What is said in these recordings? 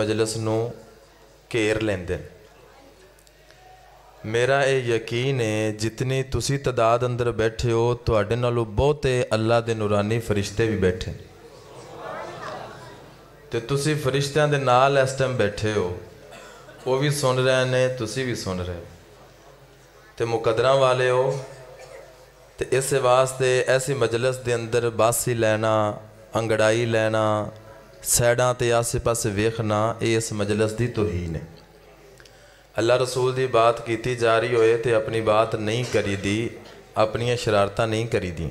ਮਜਲਿਸ ਨੂੰ ਘੇਰ ਲੈਂਦੇ ਨੇ। ਮੇਰਾ ਇਹ ਯਕੀਨ ਹੈ, ਜਿਤਨੀ ਤੁਸੀਂ ਤਦਾਦ ਅੰਦਰ ਬੈਠੇ ਹੋ, ਤੁਹਾਡੇ ਨਾਲੋਂ ਬਹੁਤੇ ਅੱਲਾ ਦੇ ਨੂਰਾਨੀ ਫਰਿਸ਼ਤੇ ਵੀ ਬੈਠੇ ਨੇ। ਤੇ ਤੁਸੀਂ ਫਰਿਸ਼ਤਿਆਂ ਦੇ ਨਾਲ ਇਸ ਟਾਈਮ ਬੈਠੇ ਹੋ, ਉਹ ਵੀ ਸੁਣ ਰਹੇ ਨੇ, ਤੁਸੀਂ ਵੀ ਸੁਣ ਰਹੇ ਹੋ। ਤੇ ਮੁਕਦਰਾਂ ਵਾਲੇ ਹੋ, ਤੇ ਇਸ ਵਾਸਤੇ ਐਸੀ ਮਜਲਿਸ ਦੇ ਅੰਦਰ ਬਾਸੀ ਲੈਣਾ, ਅੰਗੜਾਈ ਲੈਣਾ سیڈاں تے آسے پاسے ویخنا ایس اس مجلس دی ہی ہے۔ اللہ رسول دی بات کیتی جاری ہوئے تے اپنی بات نہیں کری دی اپنی شرارتہ نہیں کری دی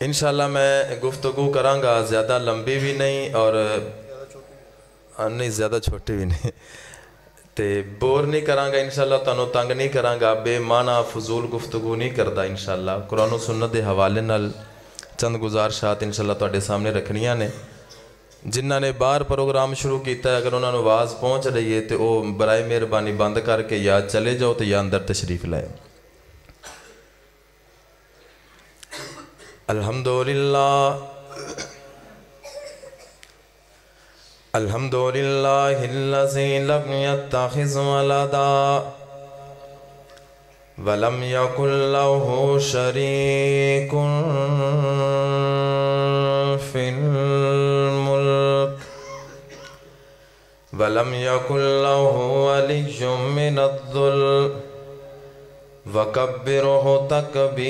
انشاءاللہ میں گفتگو کروں گا زیادہ لمبی بھی نہیں اور نہیں، زیادہ چھوٹی بھی نہیں۔ تے بور نہیں کرانگا، انشاءاللہ تنو تنگ نہیں کرانگا، بے مانا فضول گفتگو نہیں کردہ انشاءاللہ۔ قرآن و سنت دے حوالے چند گزارشات انشاءاللہ تواڈے سامنے رکھنیاں نے۔ جنہاں نے باہر پروگرام شروع کیتا ہے، اگر انہاں نوں آواز پہنچ رہی ہے تے او برائے مہربانی بند کر کے یا چلے جاؤ تے یا اندر تشریف لائے۔ الحمد لله الحمد لله لم يتخذ ولدا۔ ولم يكن له شريك في الملك ولم يكن له ولي من الذل وكبره تكبيرا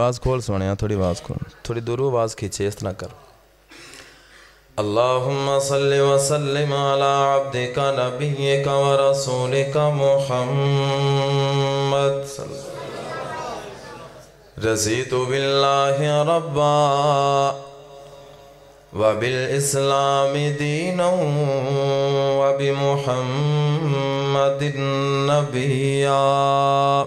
آواز کھول سونے تھوڑی آواز کھول، تھوڑی دورو آواز کھینچے، اس طرح کر۔ اللهم صل وسلم على عبدك نبيك ورسولك محمد۔ صلى الله رضيت بالله ربا وبالإسلام دينا وبمحمد نبيا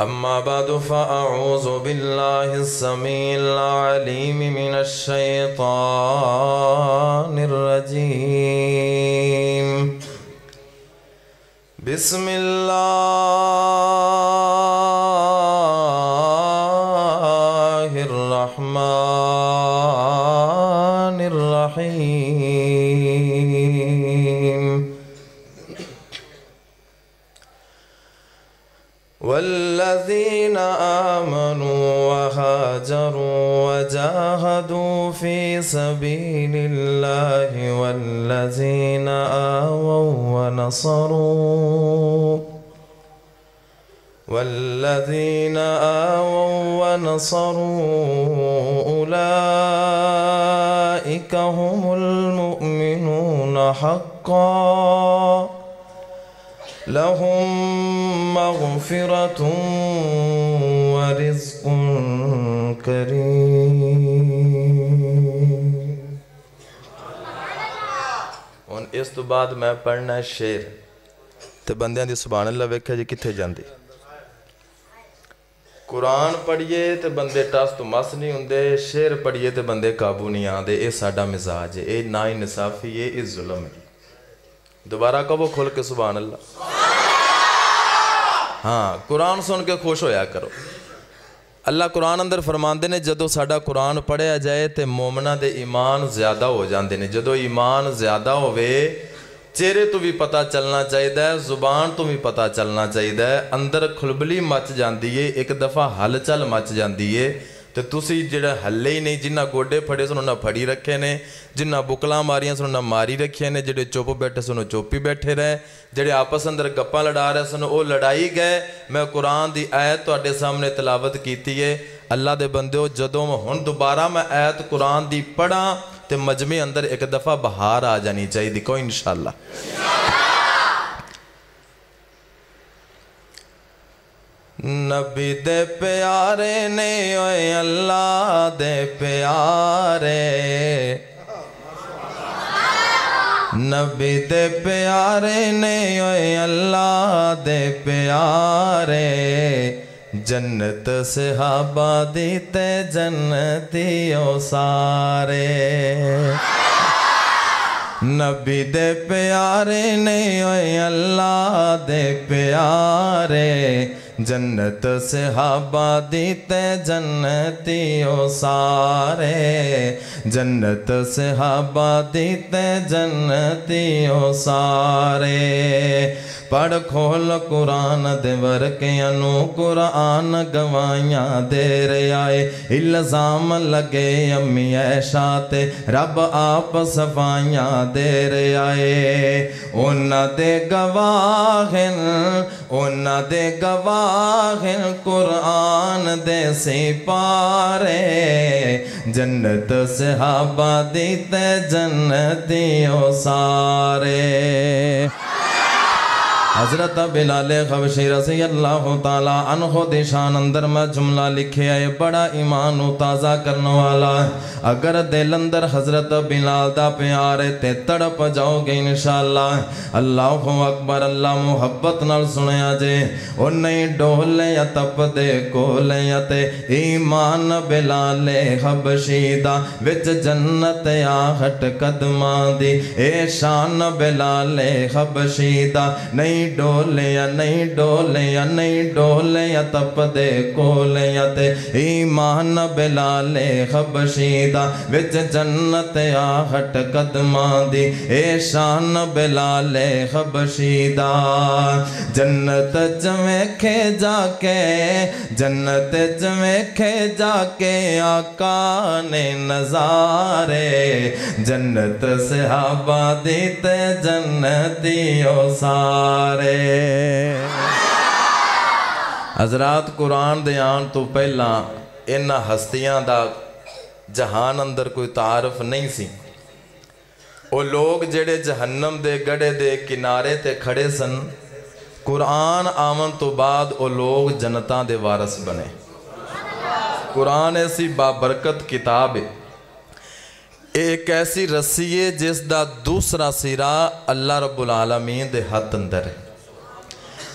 أما بعد فأعوذ بالله السميع العليم من الشيطان الرجيم. بسم الله. آمنوا وهاجروا وجاهدوا في سبيل الله والذين آووا ونصروا والذين آووا ونصروا أولئك هم المؤمنون حقا لهم مغفرة ورزق کریم۔ اس تو بعد میں پڑھنا شعر۔ تے بندیاں دی سبحان اللہ ویکھیا جی کتھے جاندی۔ قرآن پڑھیے تو بندے ٹس تو مس نہیں ہوں شیر پڑھیے تو بندے قابو نہیں آتے یہ ساڈا مزاج ہے اے نا انصافی ہے اے ظلم ہے۔ دوبارہ کہو کھل کے سبحان اللہ! ہاں قرآن سن کے خوش ہویا کرو۔ ਅੱਲਾ ਕੁਰਾਨ ਅੰਦਰ ਫਰਮਾਉਂਦੇ ਨੇ, ਜਦੋਂ ਸਾਡਾ ਕੁਰਾਨ ਪੜਿਆ ਜਾਏ ਤੇ ਮੂਮਨਾਂ ਦੇ ਈਮਾਨ ਜ਼ਿਆਦਾ ਹੋ ਜਾਂਦੇ ਨੇ। ਜਦੋਂ ਈਮਾਨ ਜ਼ਿਆਦਾ ਹੋਵੇ, ਚਿਹਰੇ ਤੋਂ ਵੀ ਪਤਾ ਚੱਲਣਾ ਚਾਹੀਦਾ ਹੈ, ਜ਼ੁਬਾਨ ਤੋਂ ਵੀ ਪਤਾ ਚੱਲਣਾ ਚਾਹੀਦਾ ਹੈ। ਅੰਦਰ ਖੁਲਬਲੀ ਮੱਚ ਜਾਂਦੀ ਏ, ਇੱਕ ਦਫਾ ਹਲਚਲ ਮੱਚ ਜਾਂਦੀ ਏ। ਤੇ ਤੁਸੀਂ ਜਿਹੜਾ ਹੱਲੇ ਹੀ ਨਹੀਂ ਜਿੰਨਾ ਗੋਡੇ ਫੜੇ ਸਨ ਉਹਨਾਂ ਫੜੀ ਰੱਖੇ ਨੇ ਜਿੰਨਾ ਬੁਕਲਾਂ ਮਾਰੀਆਂ ਸਨ ਉਹਨਾਂ ਮਾਰੀ ਰੱਖੀਆਂ ਨੇ ਜਿਹੜੇ ਚੁੱਪ ਬੈਠੇ ਸਨ ਉਹ ਚੁੱਪ ਹੀ ਬੈਠੇ ਰਹੇ ਜਿਹੜੇ ਆਪਸ ਅੰਦਰ ਗੱਪਾਂ ਲੜਾ ਰਹੇ ਸਨ ਉਹ ਲੜਾਈ ਗਏ ਮੈਂ ਕੁਰਾਨ ਦੀ ਆਇਤ ਤੁਹਾਡੇ ਸਾਹਮਣੇ ਤਿਲਾਵਤ ਕੀਤੀ ਏ ਅੱਲਾ ਦੇ ਬੰਦਿਓ ਜਦੋਂ ਹੁਣ ਦੁਬਾਰਾ ਮੈਂ ਆਇਤ ਕੁਰਾਨ ਦੀ ਪੜਾਂ ਤੇ ਮਜਮੇ ਅੰਦਰ ਇੱਕ ਦਫਾ ਬਹਾਰ ਆ ਜਾਣੀ ਚਾਹੀਦੀ ਕੋਈ ਇਨਸ਼ਾਅੱਲਾ ਨਬੀ نبی دے پیارے نے اوے اللہ دے پیارے۔ نبی دے پیارے نے اوے اللہ دے پیارے۔ جنت صحابہ دیتے جنتیوں سارے۔ نبی دے پیارے نے اوے اللہ دے پیارے۔ جنت صحابہ دیتے جنتیوں سارے۔ جنت صحابہ دیتے جنتیوں سارے۔ پڑھ کھول قرآن دے ورکیاں نو قرآن گوائیاں دے رہے آئے الزام لگے امی ایشا تے رب آپ صفائیاں دے رہے آئے انہ دے گواہن انہ دے گواہن قرآن دے سی پارے جنت صحابہ دیتے جنتیوں سارے حضرت بلال خبشی رضی اللہ تعالیٰ عنہ دیشان اندر میں جملہ لکھے آئے، بڑا ایمان و تازہ کرنے والا اگر دل اندر حضرت بلال دا پیارے تے تڑپ جاؤ گے انشاءاللہ۔ اللہ اکبر، اللہ محبت نال سنیا جے او نہیں ڈولے یا تپ دے کولے یا تے ایمان بلال خبشی دا، وچ جنت آہٹ قدمان دی۔ اے شان بلال خبشی دا نہیں ڈولے یا نہیں ڈولے یا نہیں ڈولے تپ دے کولے تے ایمان بلال خبشیدہ وچ جنت آہٹ قدمان دی اے شان بلال خبشیدہ جنت جمیں کھے جا کے جنت جمیں کھے جا کے آقا نے نظارے جنت صحابہ دیتے جنتیوں سارے حضرات قرآن دے آن تو پہلا انہ ہستیاں دا جہان اندر کوئی تعارف نہیں سی او لوگ جڑے جہنم دے گڑے دے کنارے تے کھڑے سن قرآن آمن تو بعد او لوگ جنتاں دے وارث بنے قرآن ایسی بابرکت کتاب ہے ایک ایسی رسی ہے جس دا دوسرا سیرا اللہ رب العالمین دے ہاتھ اندر ہے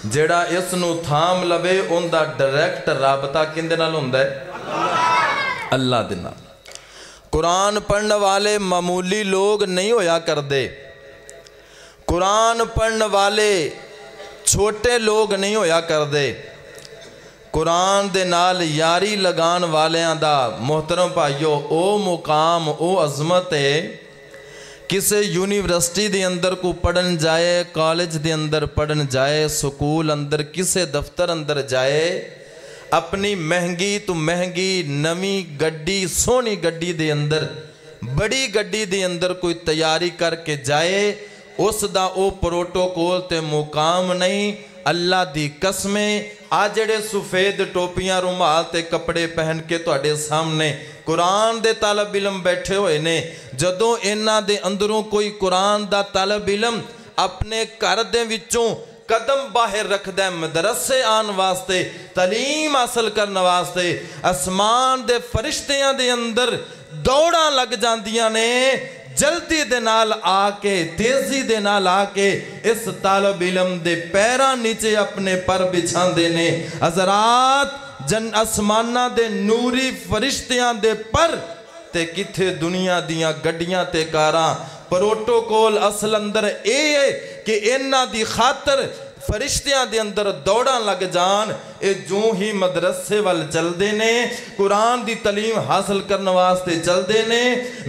جیڑا اس نو تھام لوے ان دا ڈریکٹ رابطہ کن دے نال ہوندا ہے اللہ دے نال قرآن پڑھنے والے معمولی لوگ نہیں ہویا کر دے قرآن پڑھنے والے چھوٹے لوگ نہیں ہویا کر دے قرآن دے نال یاری لگان والیاں دا محترم پائیو او مقام کسے یونیورسٹی دے اندر کو پڑھن جائے، کالج دے اندر پڑھن جائے، سکول اندر کسے دفتر اندر جائے، اپنی مہنگی تو مہنگی نمی گڈی، سونی گڈی دے اندر، بڑی گڈی دے اندر کوئی تیاری کر کے جائے، اس دا او پروٹوکول تے مقام نہیں، اللہ دی قسمیں آجڑے سفید ٹوپیاں رومال تے کپڑے پہن کے تو اڈے سامنے قرآن دے طالب علم بیٹھے ہوئے نے جدوں انہ دے اندروں کوئی قرآن دا طالب علم اپنے کردیں وچوں قدم باہر رکھ دے مدرسے آن واسطے تعلیم حاصل کرنے واسطے اسمان دے فرشتیاں دے اندر دوڑاں لگ جاندیاں نے جلدی دے نال آکے تیزی دے نال آکے اس طالب علم دے پیران نیچے اپنے پر بچھان دینے حضرات جن اسمانہ دے نوری فرشتیاں دے پر تے کتھے دنیا دیاں گڑیاں تے کاراں۔ پروٹوکول اصل اندر اے ہے کہ انہ دی خاطر فرشتیاں دے اندر دوڑاں لگ جان۔ اے جو ہی مدرسے وال چل دینے قرآن دی تعلیم حاصل کرنے واسطے چل دینے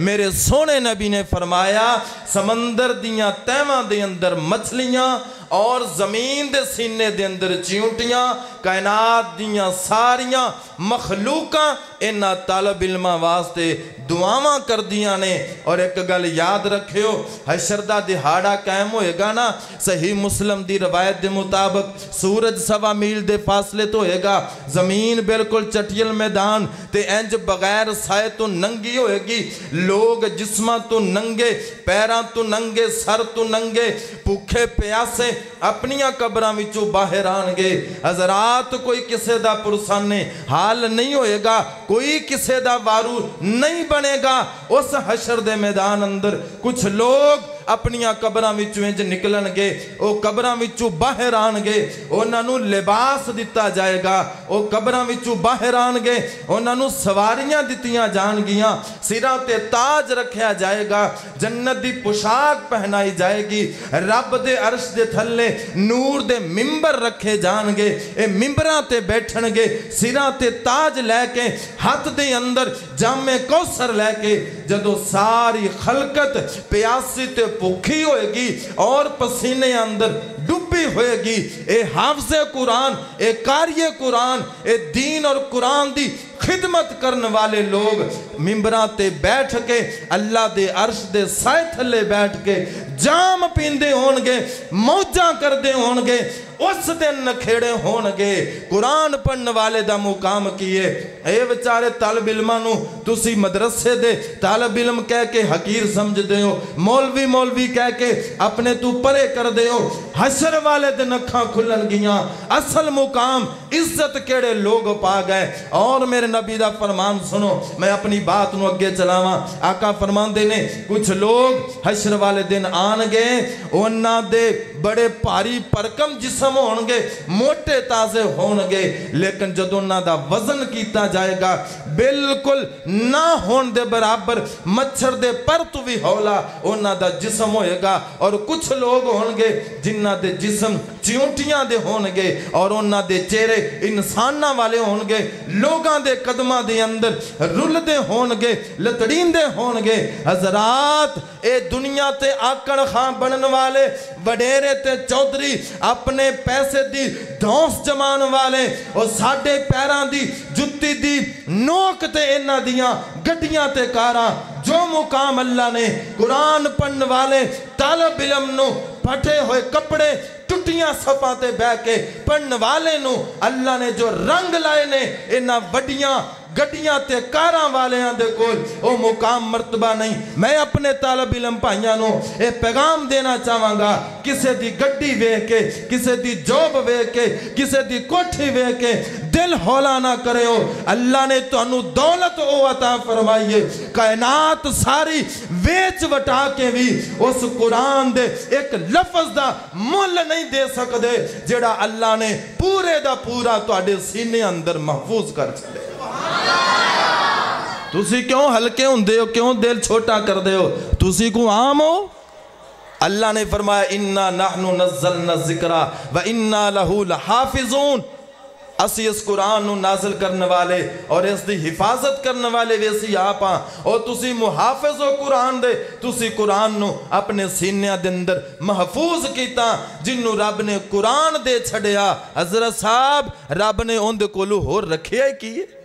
میرے سونے نبی نے فرمایا، سمندر دیاں تیمہ دے اندر مچھلیاں اور زمین دے سینے دے اندر چیونٹیاں کائنات دیاں ساریاں مخلوقاں انہا طالب علمہ واسطے دعاواں کر دیاں نے۔ اور ایک گل یاد رکھے ہو حشردہ دہاڑا قائم ہوئے گا نا، صحیح مسلم دی روایت دے مطابق سورج سوا میل دے فاصلے تو ہوئے گا۔ زمین بالکل چٹیل میدان، تے انج بغیر سائے تو ننگی ہوئے گی۔ لوگ جسمہ تو ننگے پیران تو ننگے، سر تو ننگے، پوکھے پیاسے اپنیاں قبران وچو باہر آنگے۔ حضرات کوئی کسے دا پرسانے حال نہیں ہوئے گا، کوئی کسے دا وارو نہیں بنے گا۔ اس حشر دے میدان اندر کچھ لوگ اپنیا قبرہ مچو انج نکلن گے او قبرہ مچو باہر آن گے او ننو لباس دیتا جائے گا، او قبرہ مچو باہر آن گے او ننو سواریاں دیتیاں جان گیاں سیرہ تے تاج رکھیا جائے گا، جنت دی پوشاک پہنائی جائے گی، رب دے عرش دے تھلے نور دے ممبر رکھے جان گے اے ممبرہ تے بیٹھن گے سیرہ تے تاج لے کے ہاتھ دے اندر جامع کوسر لے کے، جدو ساری خلقت پیاسی تے بکھی ہوئے گی اور پسینے اندر ڈبی ہوئے گی اے حافظ قرآن، اے کاری قرآن، اے دین اور قرآن دی خدمت کرن والے لوگ ممبران تے بیٹھ کے اللہ دے عرش دے سائے تھلے بیٹھ کے جام پیندے ہونگے موجہ کردے ہونگے، اس دن نکھیڑے ہونگے۔ قرآن پڑھن والے دا مقام کیے اے وچارے طالب علمانو، تسی مدرسے دے طالب علم کہہ کے حقیر سمجھ دے ہو، مولوی مولوی کہہ کے اپنے تو پرے کر دے ہو۔ حشر والے دن اکھاں کھلن گیاں۔ اصل مقام عزت کیڑے لوگ پا گئے۔ اور میرے نبی دا فرمان سنو، میں اپنی بات نو اگے چلاواں۔ آقا فرمان دے نے، کچھ لوگ حشر والے دن آن گئے انہاں دے بڑے پاری پرکم جسم ہونگے، موٹے تازے ہونگے، لیکن جدو نہ دا وزن کیتا جائے گا بلکل نہ ہون دے برابر مچھر دے پر تو بھی ہولا انہ دا جسم ہوئے گا۔ اور کچھ لوگ ہونگے جنہ دے جسم چیونٹیاں دے ہونگے اور انہ دے چیرے انسانہ والے ہونگے، لوگاں دے قدمہ دے اندر رول دے ہونگے لتڑین دے ہونگے۔ حضرات، اے دنیا تے آکڑ خان بنن والے، وڈیرے تے چودری اپنے پیسے دی دھونس جمان والے اور ساڑھے پیران دی جتی دی نوک تے اینا دیاں گٹیاں تے کاراں جو مقام اللہ نے قرآن پڑھن والے طالب علم نو پھٹے ہوئے کپڑے ٹٹیاں سپاتے بے کے پڑھن والے نو اللہ نے جو رنگ لائے نے اینا وڈیاں گڑیاں تے کاراں والیاں دے کوئی او مقام مرتبہ نہیں میں اپنے طالب علم بھائیاں نو اے پیغام دینا چاہاں گا کسے دی گڑی وے کے کسے دی جوب وے کے کسے دی کوٹھی وے کے دل ہولا نہ کرے ہو اللہ نے تو انو دولت او عطا فرمائیے کائنات ساری ویچ وٹا کے بھی اس قرآن دے ایک لفظ دا مل نہیں دے سکتے جیڑا اللہ نے پورے دا پورا تواڈے سینے اندر محفوظ کر چھڈے تسی کیوں ہلکے ہوں دے ہو؟ کیوں دل چھوٹا کر دے ہو؟ تسی کو عام ہو؟ اللہ نے فرمایا، اِنَّا نَحْنُ نَزَّلْنَا الذِّكْرَا وَإِنَّا لَهُ لَحَافِظُونَ. اسی اس قرآن نو نازل کرنے والے اور اس دی حفاظت کرنے والے ویسی اسی آپ ہاں۔ اور تسی محافظ ہو قرآن دے، تسی قرآن نو اپنے سینیاں دے اندر محفوظ کیتا جن نو رب نے قرآن دے چھڑیا حضرت صاحب، رب نے ان دے کولو ہو رکھیا کیے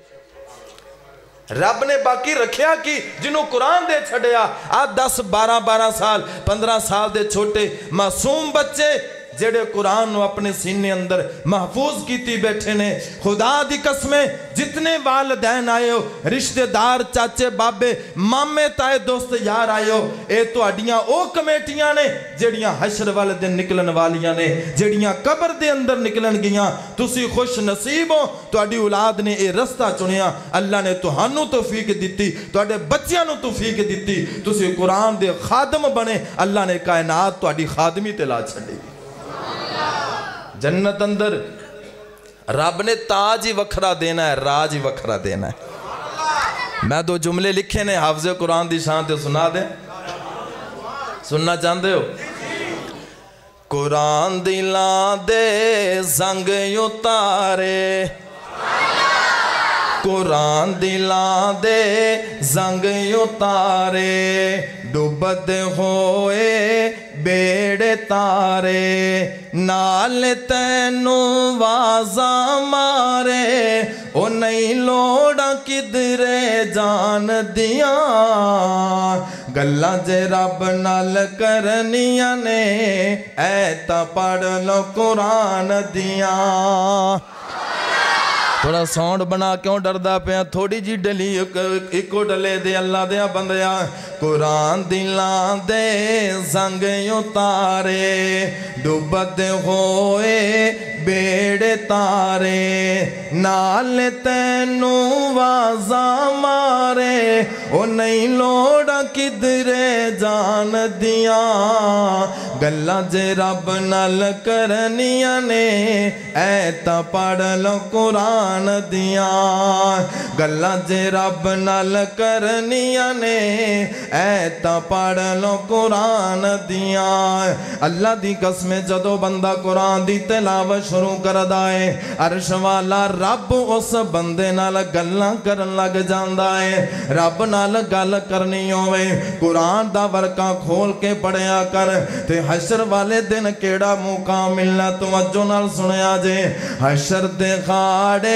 ਰੱਬ ਨੇ ਬਾਕੀ ਰੱਖਿਆ ਕਿ? ਜਿਹਨੂੰ ਕੁਰਾਨ ਦੇ ਛੱਡਿਆ। ਆ 10 12 12 ਸਾਲ 15 ਸਾਲ ਦੇ ਛੋਟੇ ਮਾਸੂਮ ਬੱਚੇ جڑے قرآن نو اپنے سینے اندر محفوظ کیتی بیٹھے نے، خدا دی قسمیں جتنے والدین آئے ہو، رشتہ دار، چاچے، بابے، مامے، تائے، دوست، یار آئے ہو، اے تو اڈیاں او کمیٹیاں نے جڑیاں حشر والدین نکلن والیاں نے، جڑیاں قبر دے اندر نکلن گیاں۔ تسی خوش نصیب ہو تو اڈی اولاد نے اے رستہ چنیا۔ اللہ نے توہانو توفیق دیتی تو اڈے بچیاں نو توفیق دیتی تسی قرآن دے خادم بنے، اللہ نے کائنات تو اڈی خادمی تلا چھڑی جنت اندر رب نے تاج ہی وکھرا دینا ہے، راج ہی وکھرا دینا ہے۔ میں دو جملے لکھے نے، حافظ قرآن دی شان تے سنا دیں۔ سننا چاہتے ہو؟ قرآن دلان دے زنگ اتارے قرآن دلان دے زنگ اتارے ڈوبد ہوئے بیڑے تارے نال تینوں وازا مارے او نہیں لوڑا کدرے جان دیاں گلا جے رب نال کرنیاں نے اے تا پڑھ لو قرآن دیاں ਥੋੜਾ ਸਾਊਂਡ ਬਣਾ ਕਿਉਂ ਡਰਦਾ ਪਿਆ? ਥੋੜੀ ਜੀ ਡਲੀ ਇੱਕੋ ਡਲੇ ਦੇ ਅੱਲਾ ਦੇ ਬੰਦਿਆ। ਕੁਰਾਨ ਦਿਲਾਂ ਦੇ ਸੰਗ ਉਤਾਰੇ ਡੁੱਬਦ ਹੋਏ ਬੇੜੇ ਤਾਰੇ। ਨਾਲ ਤੈਨੂੰ ਵਾਜ਼ਾ ਮਾਰੇ, ਉਹ ਨਹੀਂ ਲੋੜ ਕਿਧਰੇ ਜਾਣ ਦੀਆਂ ਗੱਲਾਂ ਜੇ ਰੱਬ ਨਾਲ ਕਰਨੀਆਂ ਨੇ, ਐ ਤਾਂ ਪੜ ਲਓ ਕੁਰਾਨ جان دیاں گلہ جے رب نال کرنیاں نے ایتا پڑھ لو قرآن دیاں اللہ دی قسم جدو بندہ قرآن دی تلاو شروع کر دائے عرش والا رب اس بندے نال گلہ کرن لگ جاندا ہے رب نال گل کرنی ہوئے قرآن دا ورکا کھول کے پڑھیا کر تے حشر والے دن کیڑا موقع ملنا تو توجہ نال سنیا جے حشر دے خاڑے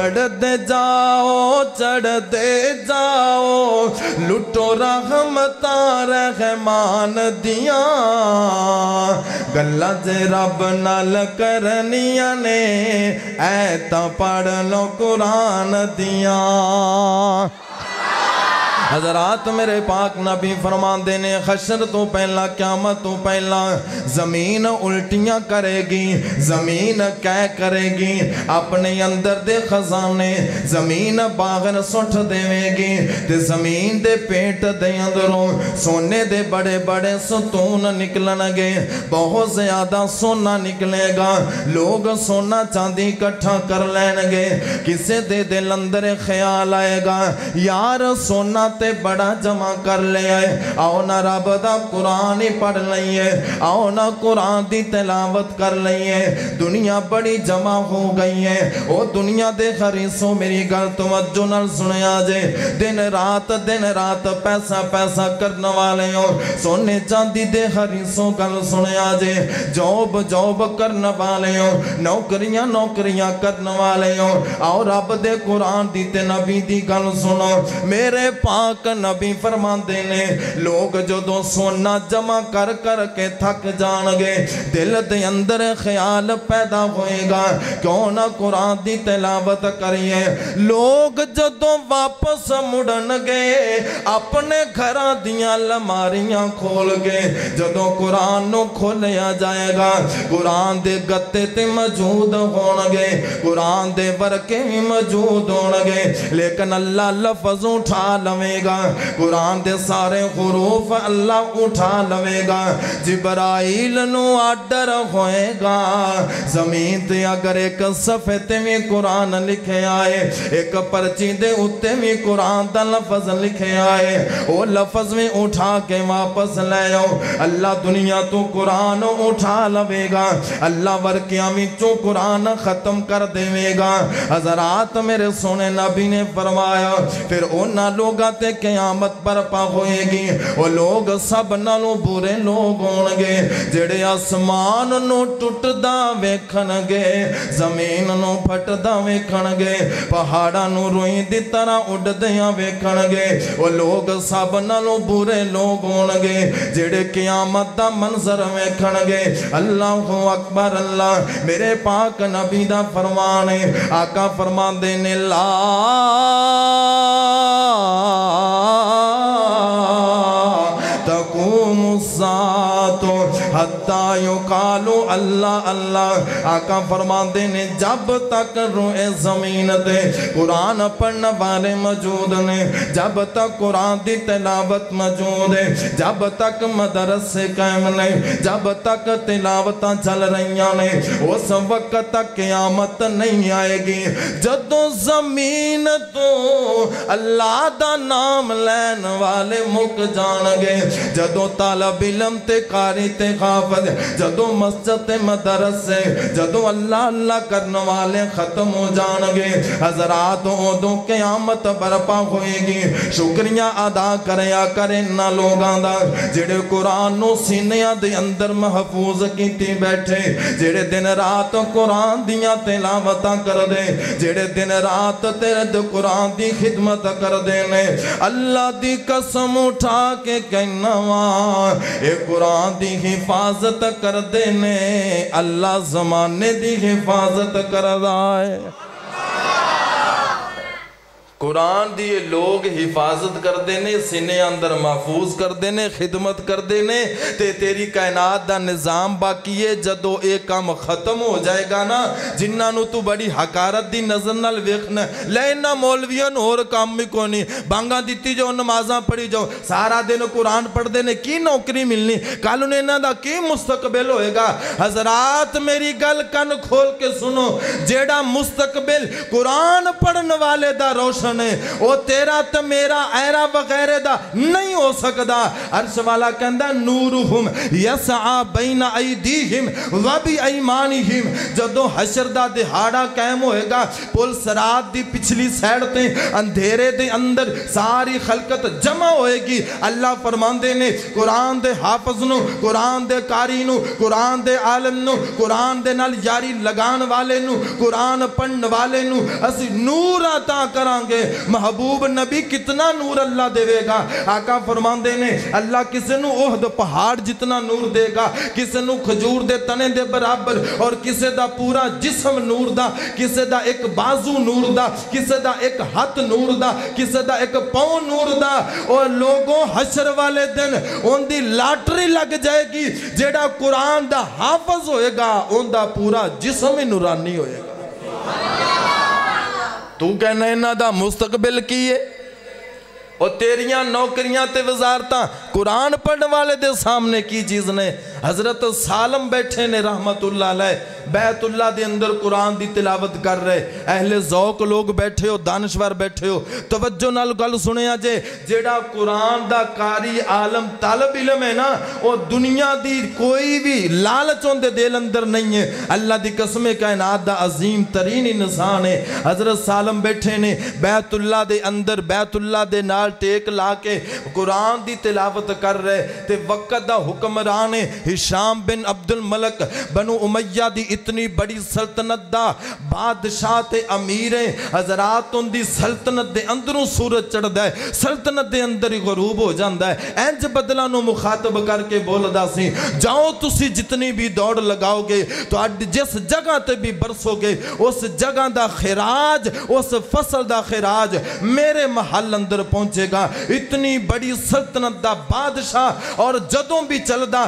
بڑھتے جاؤ چڑھتے جاؤ لٹو رحمتا رحمان دیاں گلہ جے رب نال کرنیاں نے ایتا پڑھ لو قرآن دیاں حضرات میرے پاک نبی فرما دینے خشر تو پہلا، قیامت تو پہلا۔ زمین الٹیاں کرے گی، زمین کہہ کرے گی، اپنے اندر دے خزانے زمین باغر سٹھ دے گی۔ دے زمین دے پیٹ دے اندروں سونے دے بڑے بڑے ستون نکلن گے۔ بہت زیادہ سونا نکلے گا۔ لوگ سونا چاندی کٹھا کر لین گے۔ کسے دے دل اندر خیال آئے گا، یار سونا تے بڑا جمع کر لے آئے۔ آؤ نہ رب دا قرآن ہی پڑھ لئیے۔ آؤ نہ قرآن دی تلاوت کر لئیے۔ دنیا بڑی جمع ہو گئی ہے۔ او دنیا دے خریصوں، میری گھر توجہ نال سنے آجے۔ دن رات دن رات پیسہ پیسہ کرنا والے ہو۔ سونے چاندی دے خریصوں گھر سنے آجے۔ جوب جوب کرنا والے ہو۔ نوکریاں نوکریاں کرنا والے ہو۔ آؤ رب دے قرآن دی تے نبی دی گھر سنو۔ میرے پاک پاک نبی فرما دینے لوگ جو دو سونا جمع کر کر کے تھک جانگے دل دے اندر خیال پیدا ہوئے گا۔ کیوں نہ قرآن دی تلاوت کریے۔ لوگ جو دو واپس مڑنگے اپنے گھراں دیاں لماریاں کھول گے۔ دو قرآن نو کھولیا جائے گا، قرآن دے گتے تے مجود ہونگے قرآن دے ورکے مجود ہونگے لیکن اللہ لفظ اٹھا لویں گا قرآن دے سارے حروف اللہ اٹھا لوے گا جبرائیل نو آڈر ہوئے گا زمین تے اگر ایک صفحے تے بھی قرآن لکھے آئے، ایک پرچی دے اتے بھی قرآن دا لفظ لکھے آئے، او لفظ میں اٹھا کے واپس لے آؤ۔ اللہ دنیا تو قرآن اٹھا لوے گا اللہ ورکیامی چو قرآن ختم کر دے گا۔ حضرات میرے سونے نبی نے فرمایا، پھر اونا لوگا تے تے قیامت برپا ہوئے گی۔ وہ لوگ سب نالوں برے لوگ ہونگے جڑے آسمان نو ٹوٹ ٹٹدا ویکھنگے زمین نو پھٹ پھٹدا ویکھنگے پہاڑا نو روئی دی طرح اڈدیاں ویکھنگے وہ لوگ سب نالوں برے لوگ ہونگے جڑے قیامت دا منظر ویکھنگے اللہ اکبر، اللہ میرے پاک نبی دا فرمانے آقا فرمان دینے لا تقوم الساعة حتى يقال اللہ اللہ آقا فرماندے نے جب تک روئے زمین دے قرآن پڑھنے والے موجود نے جب تک قرآن دی تلاوت موجود ہے جب تک مدرسے قائم نے جب تک تلاوتاں چل رہی نے اس وقت تک قیامت نہیں آئے گی جدو زمین تو اللہ دا نام لین والے مک جان گے جدو طالب علم تے قاری تے خافظ جدو مسجد تے مدرسے جدو اللہ اللہ کرنے والے ختم ہو جان گے، حضرات ادو قیامت برپا ہوئے گی۔ شکریہ ادا کریا کرے نہ لوگاں دا، جڑے قرآن نو سینیاں دے اندر محفوظ کیتی بیٹھے۔ جڑے دن رات قرآن دیاں تلاوتاں کر دے جڑے دن رات تیرے دے قرآن دی خدمت کر دے نے۔ اللہ دی قسم اٹھا کے کہنا وہاں اے قرآن دی حفاظت کر دینے اللہ زمانے دی حفاظت کر دائے قرآن دی لوگ حفاظت کر دینے سینے اندر محفوظ کر دینے خدمت کر دینے تے تیری کائنات دا نظام باقی ہے، جدو ایک کام ختم ہو جائے گا نا جنہ نو تو بڑی حکارت دی نظر نال ویکھنا لینا مولویان اور کام بھی کو نہیں بانگا دیتی جو نمازاں پڑھی جو سارا دن قرآن پڑھ دینے کی نوکری ملنی؟ کالو نے نہ دا کی مستقبل ہوئے گا؟ حضرات، میری گل کن کھول کے سنو، جیڑا مستقبل قرآن پڑھن والے دا روشن نے، او تیرا تا میرا ایرا وغیرہ دا نہیں ہو سکدا. عرش والا کہندہ نورہم یسعا بین ایدیہم وبی ایمانہم. جدو حشر دا دہاڑا قائم ہوئے گا پل سرات دی پچھلی سیڑتے اندھیرے دے اندر ساری خلقت جمع ہوئے گی۔ اللہ فرمان دے نے، قرآن دے حافظ نو، قرآن دے کاری نو، قرآن دے عالم نو، قرآن دے نال یاری لگان والے نو، قرآن پڑھن والے نو، اسی نور عطا کرانگے محبوب نبی کتنا نور اللہ دے گا؟ آقا فرمان دے نے، اللہ کسے نو اہد پہاڑ جتنا نور دے گا، کسے نو خجور دے تنے دے برابر، اور کسے دا پورا جسم نور دا، کسے دا ایک بازو نور دا، کسے دا ایک ہاتھ نور دا، کسے دا ایک پاؤں نور دا۔ اور لوگوں حشر والے دن ان دی لاٹری لگ جائے گی، جیڑا قرآن دا حافظ ہوئے گا ان دا پورا جسم نورانی ہوئے گا۔ تو کہنا ہے دا مستقبل کیے اور تیریاں نوکریاں تے وزارتاں قرآن پڑھنے والے دے سامنے کی چیز نے حضرت سالم بیٹھے نے رحمت اللہ علیہ، بیت اللہ دے اندر قرآن دی تلاوت کر رہے۔ اہل ذوق لوگ بیٹھے ہو، دانشور بیٹھے ہو۔ توجہ نال گل سنے آجے جیڑا قرآن دا کاری عالم طالب علم ہے نا، وہ دنیا دی کوئی بھی لالچوں دے دل اندر نہیں ہے۔ اللہ دی قسم کائنات دا عظیم ترین انسان ہے۔ حضرت سالم بیٹھے نے بیت اللہ دے اندر، بیت اللہ دے نال ٹیک لا کے قرآن دی تلاوت کر رہے۔ تے وقت دا حکمران ہے ہشام بن عبد الملک بنو امیہ دی اتنی بڑی سلطنت دا، بادشاہ تے امیر حضرات ان دی سلطنت دے اندروں سورج چڑھ دے سلطنت دے اندر غروب ہو جاندہ ہے۔ اینج بدلہ نو مخاطب کر کے بول دا سی، جاؤ تسی جتنی بھی دوڑ لگاؤ گے تو جس جگہ تے بھی برسو گے، اس جگہ دا خیراج اس فصل دا خیراج میرے محل اندر پہنچے گا۔ اتنی بڑی سلطنت دا بادشاہ اور جدوں بھی چل دا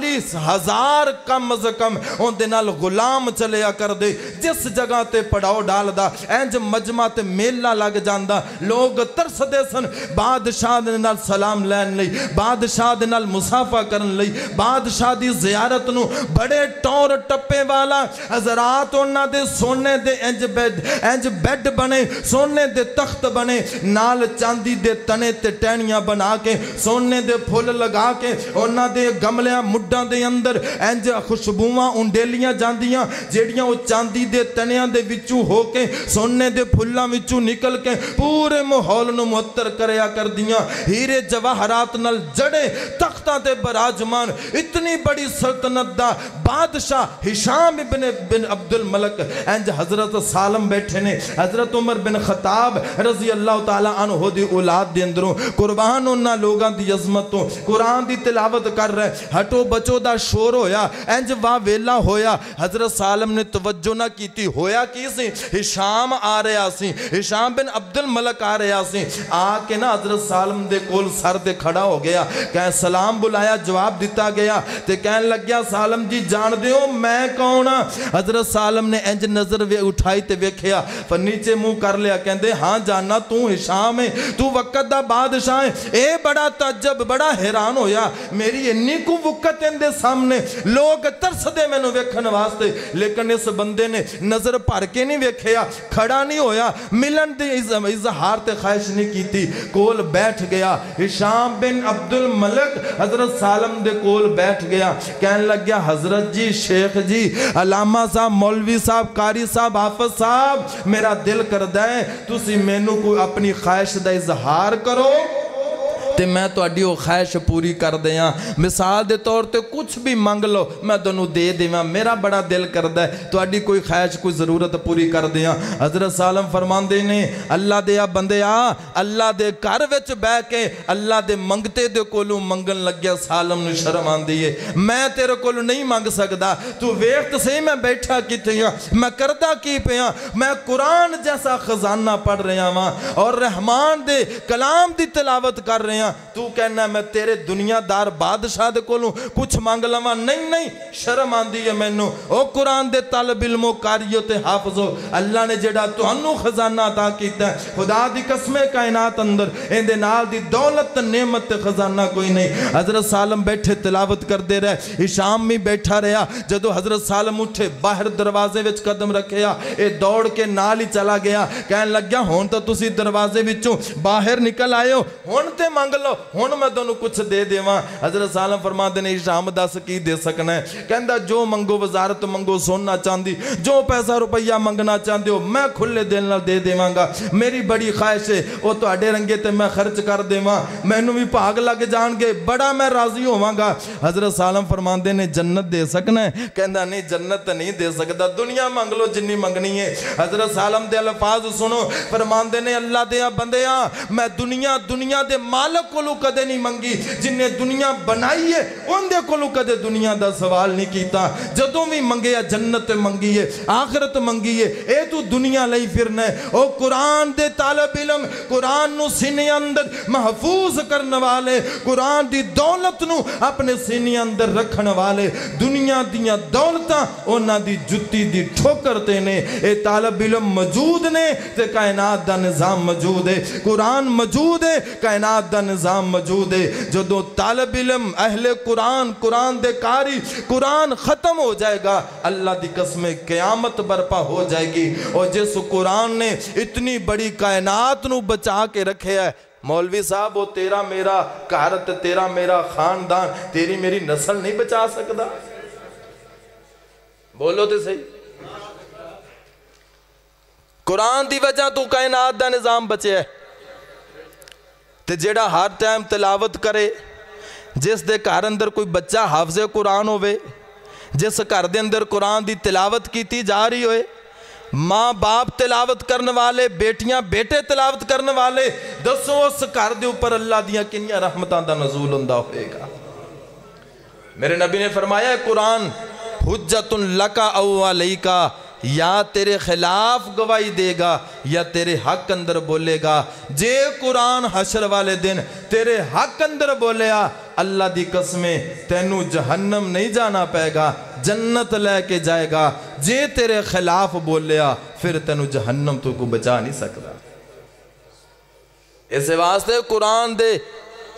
چالیس ہزار کم از کم ان دنال غلام چلیا کر دے جس جگہ تے پڑاؤ ڈال دا اینج مجمع تے میلہ لگ جاندہ لوگ ترس دے سن، بادشاہ دے نال سلام لین لئی، بادشاہ دے نال مسافہ کرن لئی۔ بادشاہ دی زیارت نو بڑے ٹور ٹپے والا۔ حضرات انہا دے سونے دے اینج بیڈ اینج بیڈ بنے، سونے دے تخت بنے۔ نال چاندی دے تنے تے ٹینیاں بنا کے، سونے دے پھول لگا کے انہا دے گملیاں مڈ مڈاں دے اندر اینج خوشبوہاں انڈیلیاں جاندیاں جیڑیاں وہ چاندی دے تنیاں دے وچو ہو کے سونے دے پھلاں وچو نکل کے پورے محول نو معتر کریا کر دیاں ہیرے جواہرات نل جڑے تختہ دے براجمان اتنی بڑی سلطنت دا بادشاہ ہشام ابن بن عبد الملک اینج حضرت سالم بیٹھے نے حضرت عمر بن خطاب رضی اللہ تعالیٰ عنہ دی اولاد دے اندروں قربان انہا لوگاں دی عظمتوں قرآن دی تلاوت کر رہے ہٹو بچ بچو دا شور ہویا، اینج واہ ویلا ہویا۔ حضرت سالم نے توجہ نہ کی تھی ہویا کی سی؟ ہشام آ رہے آسی ہشام بن عبد الملک آ رہے آسی آ کے نا حضرت سالم دے کول سر دے کھڑا ہو گیا۔ کہیں سلام بلایا، جواب دیتا گیا۔ تے کہنے لگ گیا سالم جی جان دے ہو میں کونا ہاں؟ حضرت سالم نے انج نظر وے اٹھائی تے ویکھیا۔ پر نیچے مو کر لیا کہنے دے ہاں جاننا تو ہشام ہے، تو وقت دا بادشاہ ہے۔ اے بڑا تجب بڑا حیران ہویا۔ میری انی کو وقت حسین دے سامنے۔ لوگ ترس دے میں نو ویکھن واسطے، لیکن اس بندے نے نظر پھر کے نہیں ویکھیا، کھڑا نہیں ہویا، ملن دے اظہار تے خواہش نہیں کیتی، کول بیٹھ گیا۔ ہشام بن عبد الملک حضرت سالم دے کول بیٹھ گیا کہنے لگ گیا حضرت جی شیخ جی علامہ صاحب، مولوی صاحب کاری صاحب، حافظ صاحب، میرا دل کر دائیں تسی مینو کو اپنی خواہش دا اظہار کرو؟ تے میں تو اڈی خواہش پوری کر دیا ہاں۔ مثال دے طور تے کچھ بھی منگ لو، میں دونوں دے دیواں۔ میرا بڑا دل کر دے تو اڈی کوئی خواہش، کوئی ضرورت پوری کر دیا ہاں۔ حضرت سالم فرمان دے نے، اللہ دے بندے آ، اللہ دے کار وچ بے کے اللہ دے منگتے دے کولو منگن لگ گیا سالم نو شرم آن دیئے میں تیرے کولو نہیں منگ سکدا۔ تو ویخت سے میں بیٹھا ہاں؟ کی تھیا میں کردہ کی پیا میں قرآن جیسا خزانہ پڑھ رہا ہاں۔ اور رحمان دے کلام دی تلاوت کر رہے ہیں تو کہنا میں تیرے دنیا دار بادشاہ دے کولوں کچھ مانگ لما نہیں نہیں، شرم آن دیئے میں نو او قرآن دے طالب علم و کاریو تے حافظو اللہ نے جڑا تو انو خزانہ عطا کیتا ہے، خدا دی قسم کائنات اندر۔ ان دے نال دی دولت نعمت تے خزانہ کوئی نہیں۔ حضرت سالم بیٹھے تلاوت کر دے رہے۔ اشام میں بیٹھا رہا جدو حضرت سالم اٹھے، باہر دروازے وچ قدم رکھیا، اے دوڑ کے نال ہی چلا گیا۔ کہن لگ گیا ہون تو تسی دروازے وچوں باہر نکل آئے ہو۔ ہون تے مانگ لو ہون میں دونوں کچھ دے دے وہاں حضرت سالم فرما دینے شام دا سکی دے سکنا ہے کہندہ جو منگو وزارت منگو سننا چاندی جو پیسہ روپیہ منگنا چاندی ہو میں کھلے دل نہ دے دے وہاں میری بڑی خواہش ہے وہ تو اڈے رنگے تے میں خرچ کر دے وہاں میں نو بھی پاگ لگ جان گے بڑا میں راضی ہو گا حضرت سالم فرما دینے جنت دے سکنا ہے کہندہ نہیں جنت نہیں دے سکتا دنیا منگ لو جنی منگنی ہے حضرت سالم دے الفاظ سنو فرمان دینے اللہ دیا بندیاں میں دنیا دنیا دے مالک لو کدے نہیں منگی جن نے دنیا بنائی ہے ان دے کو کدے دنیا دا سوال نہیں کیتا جدوں بھی منگے یا جنت منگی ہے آخرت منگی ہے اے تو دنیا لئی پھرنا ہے او قرآن دے طالب علم قرآن نو سینے اندر محفوظ کرنے والے قرآن دی دولت نو اپنے سینے اندر رکھنے والے دنیا دیا دولتاں اونا دی جتی دی ٹھوکر نے اے طالب علم موجود نے تے کائنات دا نظام موجود ہے قرآن موجود ہے کائنات دا نظام موجود ہے جو دو طالب علم، اہل قرآن قرآن دے کاری قرآن ختم ہو جائے گا، اللہ دی قسم قیامت برپا ہو جائے گی۔ اور جس قرآن نے اتنی بڑی کائنات نو بچا کے رکھے ہے، مولوی صاحب، وہ تیرا میرا کارت تیرا میرا خاندان، تیری میری نسل نہیں بچا سکتا۔ بولو تے صحیح۔ قرآن دی وجہ تو کائنات دا نظام بچے ہے۔ تے جیڑا ہر ٹائم تلاوت کرے، جس دے کار اندر کوئی بچہ حافظ قرآن ہوئے جس کار دے اندر قرآن دی تلاوت کیتی جا رہی ہوئے، ماں باپ تلاوت کرنے والے، بیٹیاں بیٹے تلاوت کرنے والے، دسو اس کار دے اوپر اللہ دیا کنیا رحمتان دا نزول اندہ ہوئے گا۔ میرے نبی نے فرمایا ہے، قرآن حجت لکا او علیکا یا تیرے خلاف گواہی دے گا یا تیرے حق اندر بولے گا۔ جے قرآن حشر والے دن تیرے حق اندر بولے آ اللہ دی قسمیں تینو جہنم نہیں جانا پائے گا، جنت لے کے جائے گا۔ جے تیرے خلاف بولے آ پھر تینو جہنم تو کو بچا نہیں سکتا۔ اسے واسطے قرآن دے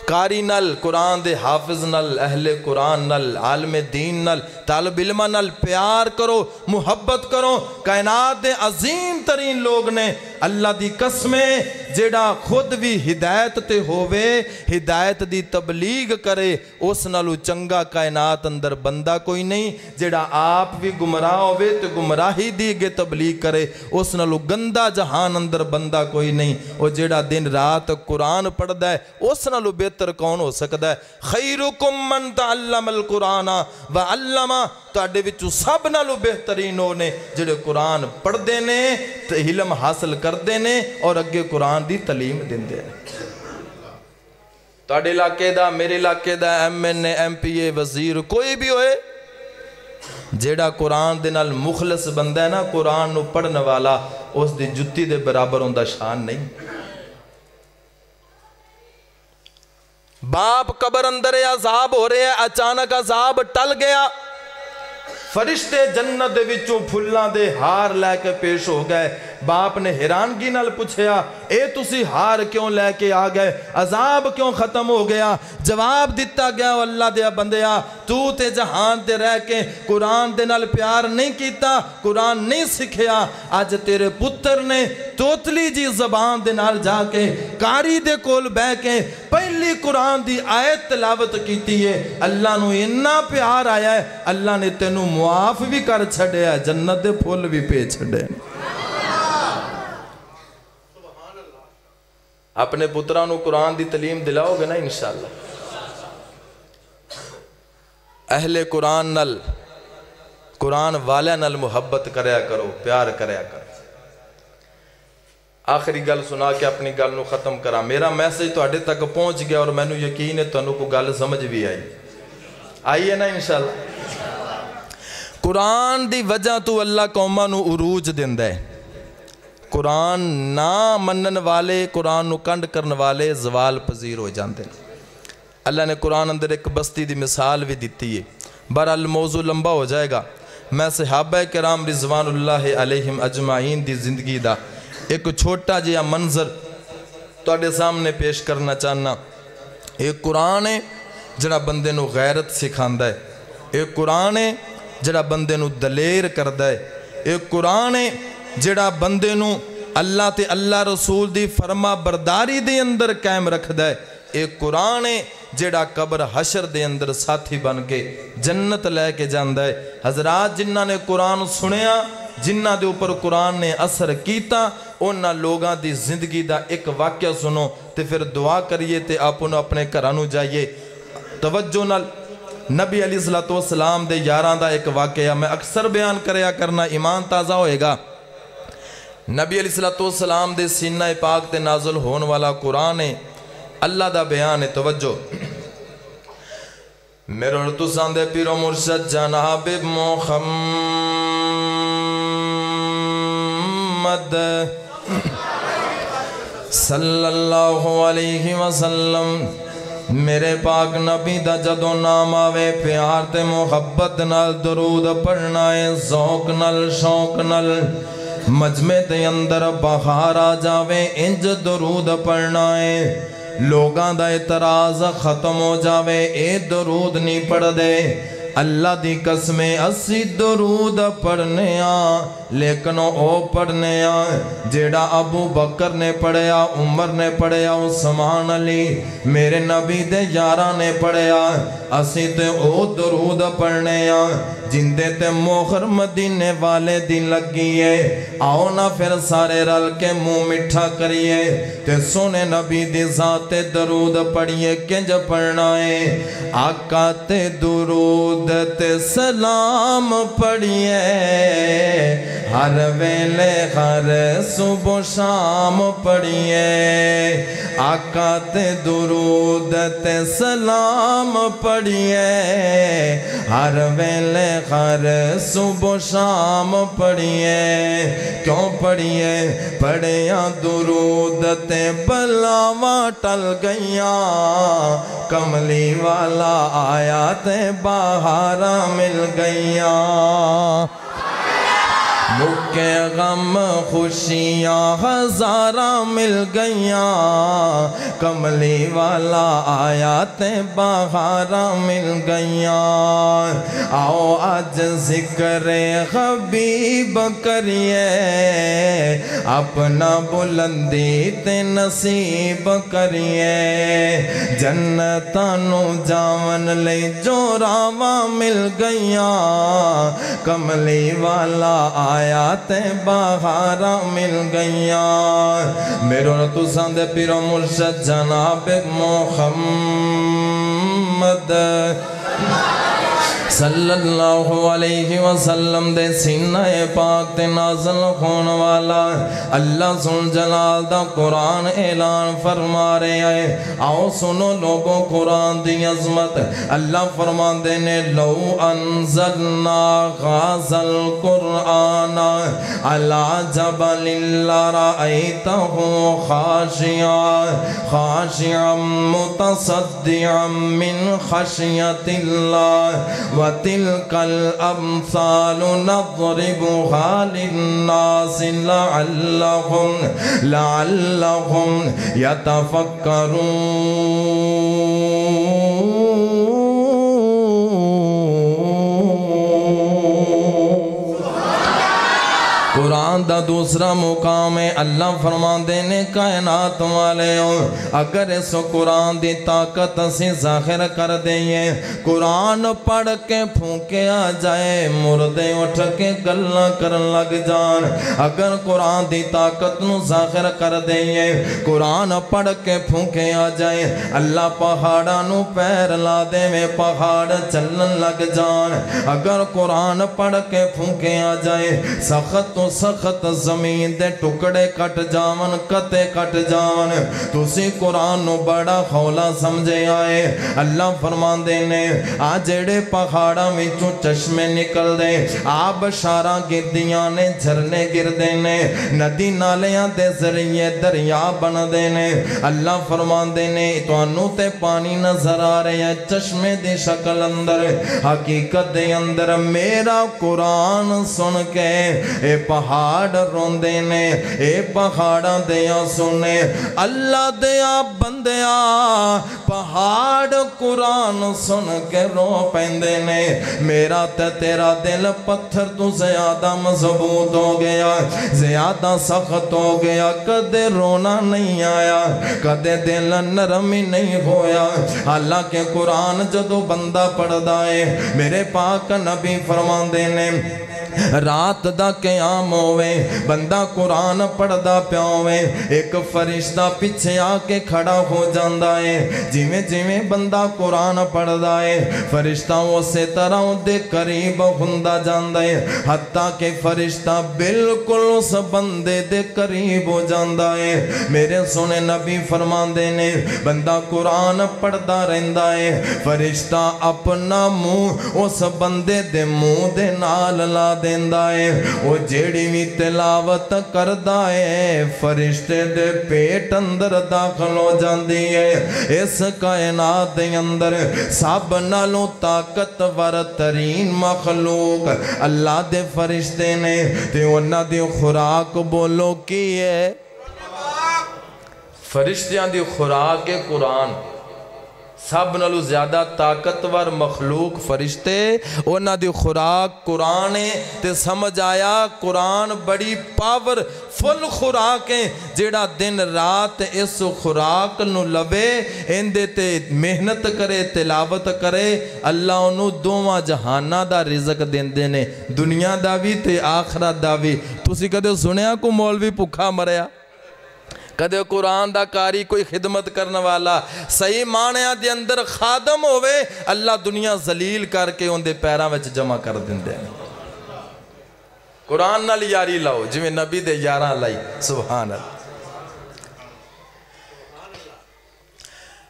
کاری نل، قرآن دے حافظ نل، اہل قرآن نل، عالم دین نل، طالب علم نل، پیار کرو، محبت کرو، کائنات دے عظیم ترین لوگ نے اللہ دی قسمیں، جیڑا خود بھی ہدایت تے ہووے، ہدایت دی تبلیغ کرے، اس نالو چنگا کائنات اندر بندہ کوئی نہیں، جیڑا آپ بھی گمراہ ہووے تو گمراہی دی گے تبلیغ کرے، اس نالو گندہ جہان اندر بندہ کوئی نہیں۔ وہ جیڑا دن رات قرآن پڑھ دائے اس نالو بہتر کون ہو سکتا ہے؟ خیرکم من تعلم القرآن وعلم تاڑے وچو سب نالو بہترین ہونے جڑے قرآن پڑھ دینے علم حاصل کر دینے اور اگے قرآن دی تعلیم دین دینے تاڑے علاقے دا میرے علاقے دا M N A M P A وزیر کوئی بھی ہوئے جیڑا قرآن دے نال مخلص بندہ ہے نا قرآن نو پڑھنے والا اس دی جتی دے برابر ہوں شان نہیں باپ قبر اندر عذاب ہو رہے ہیں اچانک عذاب ٹل گیا فرشتے جنت دے وچوں پھلاں دے ہار لے کے پیش ہو گئے باپ نے حیرانگی نال پوچھیا، اے تسی ہار کیوں لے کے آ گئے؟ عذاب کیوں ختم ہو گیا؟ جواب دیتا گیا اللہ دیا بندیا، تو تے جہان تے رہ کے قرآن دے نال پیار نہیں کیتا، قرآن نہیں سکھیا۔ اج تیرے پتر نے توتلی جی زبان دے نال جا کے کاری دے کول بہ کے پہلی قرآن دی آیت تلاوت کیتی ہے۔ اللہ نو اتنا پیار آیا ہے، اللہ نے تینوں معاف بھی کر چھڑیا جنت دے پھول بھی پے چھڑے ਆਪਣੇ ਪੁੱਤਰਾਂ ਨੂੰ ਕੁਰਾਨ ਦੀ ਤਾਲੀਮ ਦਿਲਾਓਗੇ ਨਾ ਇਨਸ਼ਾਅੱਲਾ ਅਹਲੇ ਕੁਰਾਨ ਨਾਲ ਕੁਰਾਨ ਵਾਲਿਆਂ ਨਾਲ ਮੁਹੱਬਤ ਕਰਿਆ ਕਰੋ ਪਿਆਰ ਕਰਿਆ ਕਰੋ ਆਖਰੀ ਗੱਲ ਸੁਣਾ ਕੇ ਆਪਣੀ ਗੱਲ ਨੂੰ ਖਤਮ ਕਰਾਂ ਮੇਰਾ ਮੈਸੇਜ ਤੁਹਾਡੇ ਤੱਕ ਪਹੁੰਚ ਗਿਆ ਔਰ ਮੈਨੂੰ ਯਕੀਨ ਹੈ ਤੁਹਾਨੂੰ ਕੋਈ ਗੱਲ ਸਮਝ ਵੀ ਆਈ ਆਈ ਹੈ ਨਾ ਇਨਸ਼ਾਅੱਲਾ ਕੁਰਾਨ ਦੀ ਵਜ੍ਹਾ ਤੋਂ ਅੱਲਾ ਕੌਮਾਂ ਨੂੰ ਉਰੂਜ قرآن نہ منن والے، قرآن نو کنڈ کرن والے زوال پذیر ہو جاندے ہیں۔ اللہ نے قرآن اندر ایک بستی دی مثال بھی دیتی ہے۔ برحال موضوع لمبا ہو جائے گا۔ میں صحابہ کرام رضوان اللہ علیہم اجمعین دی زندگی دا ایک چھوٹا جہا منظر تواڈے سامنے پیش کرنا چاہنا۔ یہ قرآن ہے جڑا بندے نو غیرت سکھاندا ہے۔ یہ قرآن ہے جڑا بندے نو دلیر کردا ہے۔ یہ قرآن ہے جڑا بندے نو اللہ تے اللہ رسول دی فرما برداری دے اندر قائم رکھ دے اے قرآن ہے جڑا قبر حشر دے اندر ساتھی بن کے جنت لے کے جاندہ ہے۔ حضرات جنہ نے قرآن سنیا جنہ دے اوپر قرآن نے اثر کیتا اونا لوگاں دی زندگی دا ایک واقعہ سنو تے پھر دعا کریے تے آپ انہوں اپنے کرانو جائیے۔ توجہ نال نبی علیہ السلام دے یاران دا ایک واقعہ میں اکثر بیان کریا کرنا ایمان تازہ ہوئے گا۔ نبی علیہ السلام دے سینہ پاک تے نازل ہون والا قرآن ہے، اللہ دا بیان توجہ۔ میرے اور ساندے پیرو مرشد جناب محمد صلی اللہ علیہ وسلم، میرے پاک نبی دا جدو نام آوے، پیار تے محبت نال درود پڑھنا ہے، ذوق نال شوک نال۔ مجمع دے اندر بہار آ جاوے، انج درود پڑھنا ہے۔ لوگاں دا اعتراض ختم ہو جاوے، اے درود نہیں پڑھ دے اللہ دی قسمیں، اسی درود پڑھنے آن لیکن او پڑھنے آئے، جیڑا ابو بکر نے پڑھیا، عمر نے پڑھیا عثمان علی، میرے نبی دے یارہ نے پڑھیا۔ اسی تے او درود پڑھنے آئے، جندے تے موخر مدینے والے دن لگیے آؤ نہ پھر سارے رل کے منہ مٹھا کریے۔ تے سونے نبی دی ذات درود پڑھیے، کنج پڑھنا ہے۔ آقا تے درود تے سلام پڑھیے۔ ہر ویلے ہر صبح شام پڑھیے۔ آقا تے درود تے سلام پڑھیے۔ ہر ویلے ہر صبح شام پڑھیے۔ کیوں پڑیے پڑھیاں درود تے بلاواں ٹل گئیاں۔ کملی والا آیا تے بہارا مل گئیاں۔ کے غم خوشیاں ہزارہ مل گئیاں۔ کملی والا آیا تے بہارہ مل گئیاں۔ آؤ آج ذکر خبیب کریے۔ اپنا بلندی تے نصیب کریے۔ جنتانو جاون لے جو راوہ مل گئیاں۔ کملی والا آیا بہارا مل گئیا میرو تساں دے پیرو مرشد جناب محمد محمد۔ صلی اللہ علیہ وسلم دے سینہ پاک تے نازل خون والا اللہ سن جلال دا قرآن اعلان فرما رہے آئے آؤ سنو لوگوں قرآن دی عظمت۔ اللہ فرما دے نے، لو انزلنا غاز القرآن۔ علا جبل اللہ رأیتہو خاشعا۔ خاشعا متصدعا من خشیت اللہ۔ و وتلك الْأَمْثَالُ نَضْرِبُهَا لِلنَّاسِ لَعَلَّهُمْ لَعَلَّهُمْ يَتَفَكَّرُونَ. دا دوسرا مقام ہے۔ اللہ فرمان دینے کائنات والے ہو۔ اگر اس قرآن دی طاقت اسی ظاہر کر دئیے، قرآن پڑھ کے پھونکے آ جائے، مردے اٹھ کے گلہ کر لگ جان۔ اگر قرآن دی طاقت نو ظاہر کر دئیے، قرآن پڑھ کے پھونکے آ جائے، اللہ پہاڑا نو پیر لا دے میں پہاڑ چلن لگ جان۔ اگر قرآن پڑھ کے پھونکے آ جائے، سخت تو سخت عزت زمین دے ٹکڑے کٹ جاون، کتے کٹ جاون۔ تسی قرآن نو بڑا خولا سمجھے آئے۔ اللہ فرمان دے نے آ جیڑے پہاڑا میں چشمے نکل دے۔ آب شارا گردیاں نے جھرنے گر نے ندی نالیاں دے ذریعے دریا بن دے نے اللہ فرمان دے نے تے پانی نظر آ رہے ہیں چشمے دی شکل اندر۔ حقیقت دے اندر میرا قرآن سن کے، اے پہاڑ پہاڑ روندے نے، اے پہاڑاں دیا سنے۔ اللہ دیا بندیا پہاڑ قرآن سن کے رو پیندے نے۔ میرا تے تیرا دل پتھر تو زیادہ مضبوط ہو گیا، زیادہ سخت ہو گیا۔ کدے رونا نہیں آیا، کدے دل نرمی نہیں ہویا۔ حالانکہ قرآن جدو بندہ پڑھ دائے میرے پاک نبی فرمان دینے رات دا قیام ہوئے ہوئے۔ بندہ قرآن پڑھ دا پیاوے ایک فرشتہ پچھے آکے کھڑا ہو جاندہ ہے۔ جیویں جیویں بندہ قرآن پڑھ دا ہے۔ فرشتہ وہ طرح دے قریب ہندہ جاندہ ہے۔ حتیٰ کہ فرشتہ بالکل اس بندے دے قریب ہو جاندہ ہے۔ میرے سنے نبی فرمان دینے بندہ قرآن پڑھ دا رہندہ ہے۔ فرشتہ اپنا منہ اس بندے دے منہ دے نال لا دیندہ ہے۔ وہ جیڑی بھی تلاوت کردہ ہے فرشتے دے پیٹ اندر داخل ہو جاندی ہے اس کائنات دے اندر سب نالوں طاقتور ترین مخلوق اللہ دے فرشتے نے تے انہ دی خوراک بولو کی ہے فرشتیاں دی خوراک قرآن سب نالو زیادہ طاقتور مخلوق فرشتے اونا دی خوراک قرآن ہے، تے سمجھ آیا قرآن بڑی پاور، فل خوراک ہے، جیڑا دن رات اس خوراک نو لبے اندے تے محنت کرے، تلاوت کرے، اللہ انو دوما جہانہ دا رزق دین دینے دنیا دا بھی تے آخرت دا بھی۔ تسی کدے سنیا کو مولوی پکھا مریا؟ کدے قرآن دا کاری کوئی خدمت کرنے والا، صحیح مانیا دے اندر خادم ہوئے اللہ دنیا زلیل کر کے ان دے پیران وچ جمع کر دیں دے قرآن نال یاری لاؤ جو نبی دے یاران لائی سبحان اللہ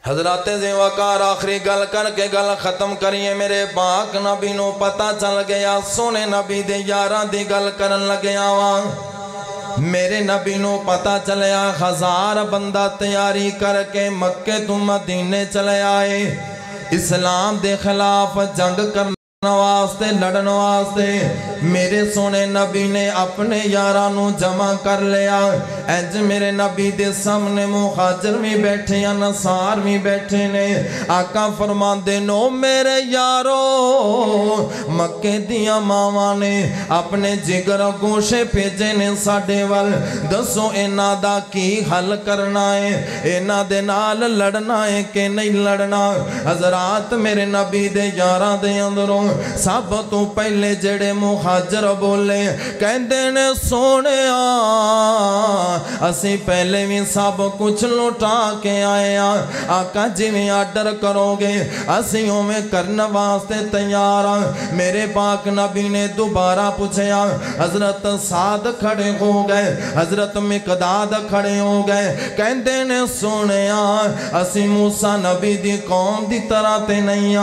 حضرات زیوکار آخری گل کر کے گل ختم کریے، میرے پاک نبی نو پتا چل گیا، سونے نبی دے یاران دی گل کرن لگیا وہاں میرے نبی نو پتا چلیا، ہزار بندہ تیاری کر کے مکے تو مدینے چلے آئے۔ اسلام دے خلاف جنگ کرنا واسطے لڑن واسطے۔ میرے سونے نبی نے اپنے یارانو جمع کر لیا۔ اینج میرے نبی دے سامنے مخاجر میں بیٹھے یا نصار میں بیٹھے نے۔ آقا فرمان دے نو میرے یارو، مکے دیا ماما نے اپنے جگر گوشے پیجے نے ساڑے وال۔ دسو اینا دا کی حل کرنا ہے؟ اینا دے نال لڑنا ہے کہ نہیں لڑنا؟ حضرات میرے نبی دے یاران دے اندروں سب تو پہلے جڑے مخاجر بولے کہندے نے سونے اسی پہلے بھی سب کچھ لوٹا کے آئے آقا جی میں آڈر کرو گے اسی ہمیں کرنا واسطے تیار میرے پاک نبی نے دوبارہ پوچھیا حضرت ساد کھڑے ہو گئے حضرت مقداد کھڑے ہو گئے کہندے نے سونے اسی موسیٰ نبی دی قوم دی طرح تے نہیں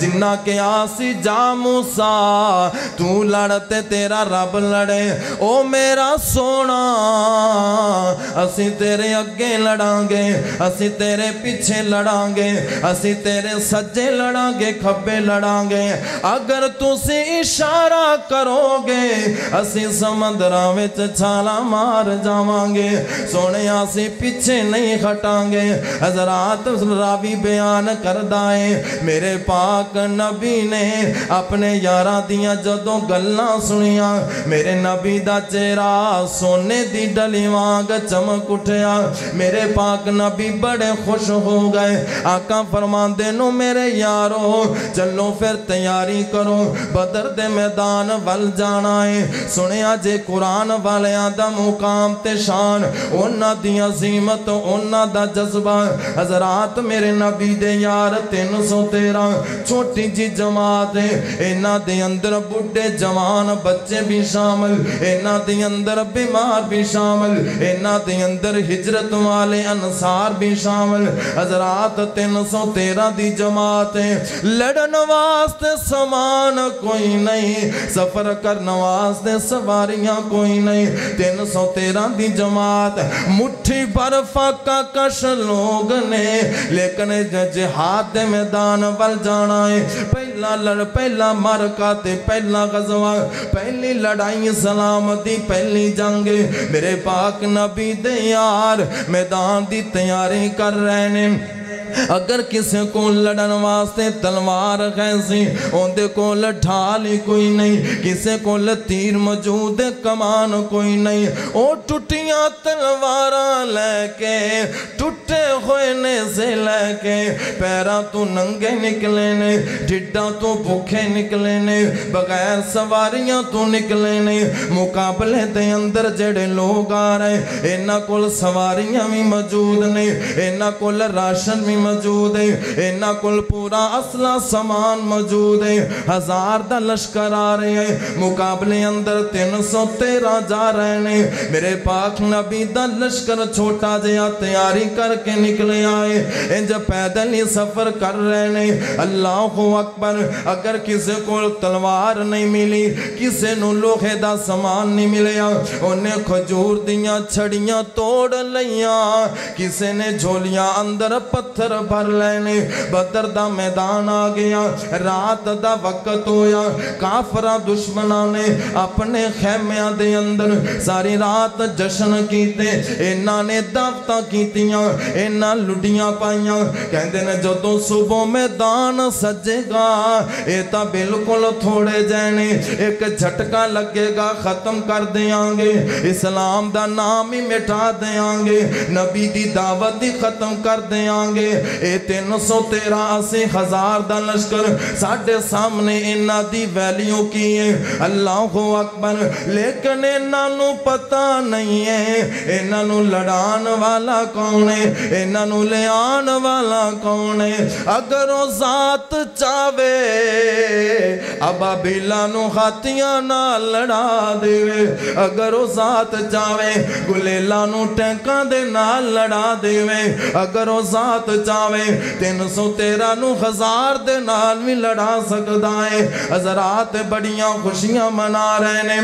جنہ کے آسی جا یا موسیٰ، تو لڑتے تیرا رب لڑے۔ او میرا سونا، اسی تیرے اگے لڑاں گے اسی تیرے پیچھے لڑاں گے اسی تیرے سجے لڑاں گے کھبے لڑاں گے اگر تسی اشارہ کرو گے اسی سمندرہ وچ چھالا مار جاواں گے سونے آسی پیچھے نہیں کھٹاں گے حضرات راوی بیان کر دائیں میرے پاک نبی نے اپنے یارہ دیا جدوں گلنا سنیا میرے نبی دا چہرہ سونے دی ڈلی وانگ چمک اٹھیا میرے پاک نبی بڑے خوش ہو گئے آقا فرمان دینو میرے یارو چلو پھر تیاری کرو بدر دے میدان ول جانا ہے سنیا جے قرآن والے آدھا مقام تے شان انہ دی عظیمت انہ دا جذبہ حضرات میرے نبی دے یار تین سو تیرہ چھوٹی جی جماعت ہے انہ دے اندر بڑھے جوان بچے بھی شامل انہ دے اندر بیمار بھی شامل انہ دے اندر ہجرت والے انصار بھی شامل۔ حضرات تین سو تیرہ دی جماعت ہے، لڑن واسطے سامان کوئی نہیں، سفر کرنا واسطے سواریاں کوئی نہیں۔ تین سو تیرہ دی جماعت، مٹھی پر فاقہ کش لوگ نے، لیکن جہاد میدان ول جانا ہے۔ پہلا لڑ پہلا مارکہ تے پہلا غزوہ پہلی لڑائی سلامتی پہلی جنگ میرے پاک نبی دے یار میدان دی تیاری کر رہے اگر کسے کو لڑن واسطے تلوار خیسی اوندے کو لٹھالی کوئی نہیں، کسے کو لتیر موجود کمان کوئی نہیں۔ او ٹوٹیاں تلوارا لے کے، ٹوٹے ہوئے سے لے کے پیرا تو ننگے نکلے نے ڈھڈا تو بھوکے نکلے نے، بغیر سواریاں تو نکلے نے۔ مقابلے دے اندر جڑے لوگ آ رہے اینا کل سواریاں بھی موجود نے اینا کل راشن بھی موجود ہے اینا کل پورا اصلہ سامان موجود ہے ہزار دا لشکر آ رہے ہیں۔ مقابلے اندر تین سو تیرہ جا رہے ہیں۔ میرے پاک نبی دا لشکر چھوٹا جیا تیاری کر کے نکلے آئے۔ انج پیدل ہی سفر کر رہے ہیں۔ اللہ اکبر، اگر کسی کو تلوار نہیں ملی کسی نو لوہے دا سامان نہیں ملیا۔ انہیں کھجور دیاں چھڑیاں توڑ لیاں کسی نے جھولیاں اندر پتھر بھر لینے بدر دا میدان آ گیا رات دا وقت ہویا کافرہ دشمنہ نے اپنے خیمیاں دے اندر ساری رات جشن کیتے اینا نے دفتہ کیتیاں اینا لڑیاں پائیاں کہندے نے جو تو صبح میدان سجے گا ایتا بلکل تھوڑے جینے ایک جھٹکا لگے گا ختم کر دیاں گے اسلام دا نام ہی مٹا دیاں گے نبی دی دعوت ہی ختم کر دیاں گے اے تین سو تیرہ اسی ہزار دا لشکر ساڑھے سامنے انہ دی ویلیوں کی ہے۔ اللہ اکبر، لیکن انہ نو پتا نہیں ہے۔ انہ نو لڑان والا کون ہے؟ انہ نو لیان والا کون ہے؟ اگر وہ ذات چاہوے، ابا بیلا نو خاتیاں نہ لڑا دے۔ اگر وہ ذات چاہوے گلیلا نو ٹینکاں دے نہ لڑا دے۔ اگر وہ ذات چاوے چاہوے تین سو تیرہ نو ہزار دے نال بھی لڑا سکتا ہے۔ حضرات بڑیاں خوشیاں منا رہے نے۔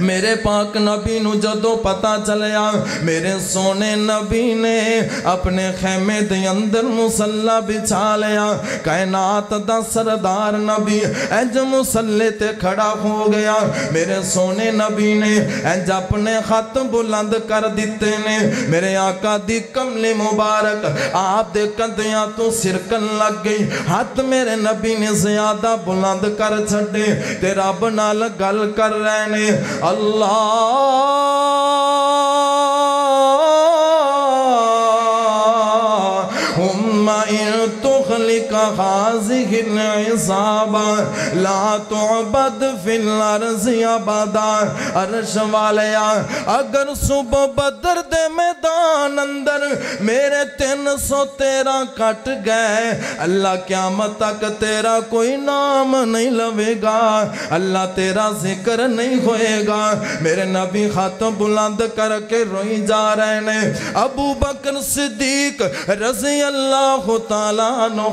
میرے پاک نبی نو جدو پتا چلیا، میرے سونے نبی نے اپنے خیمے دے اندر مسلح بچھا لیا۔ کائنات دا سردار نبی انج مسلح تے کھڑا ہو گیا۔ میرے سونے نبی نے انج اپنے خط بلند کر دیتے نے۔ میرے آقا دی کمل مبارک، آپ دے کندیاں تو سرکن لگ گئی ہاتھ میرے نبی نے زیادہ بلند کر چھڑے تیرا بنا لگل کر رہنے اللہ تخلق خازق العصاب لا تعبد فی الارض عبادا عرش والیا اگر صبح بدر دے میدان اندر میرے تین سو تیرہ کٹ گئے، اللہ قیامت تک تیرا کوئی نام نہیں لوے گا، اللہ تیرا ذکر نہیں ہوئے گا۔ میرے نبی خاتم بلند کر کے روئی جا رہے نے۔ ابو بکر صدیق رضی اللہ تعالیٰ عنہ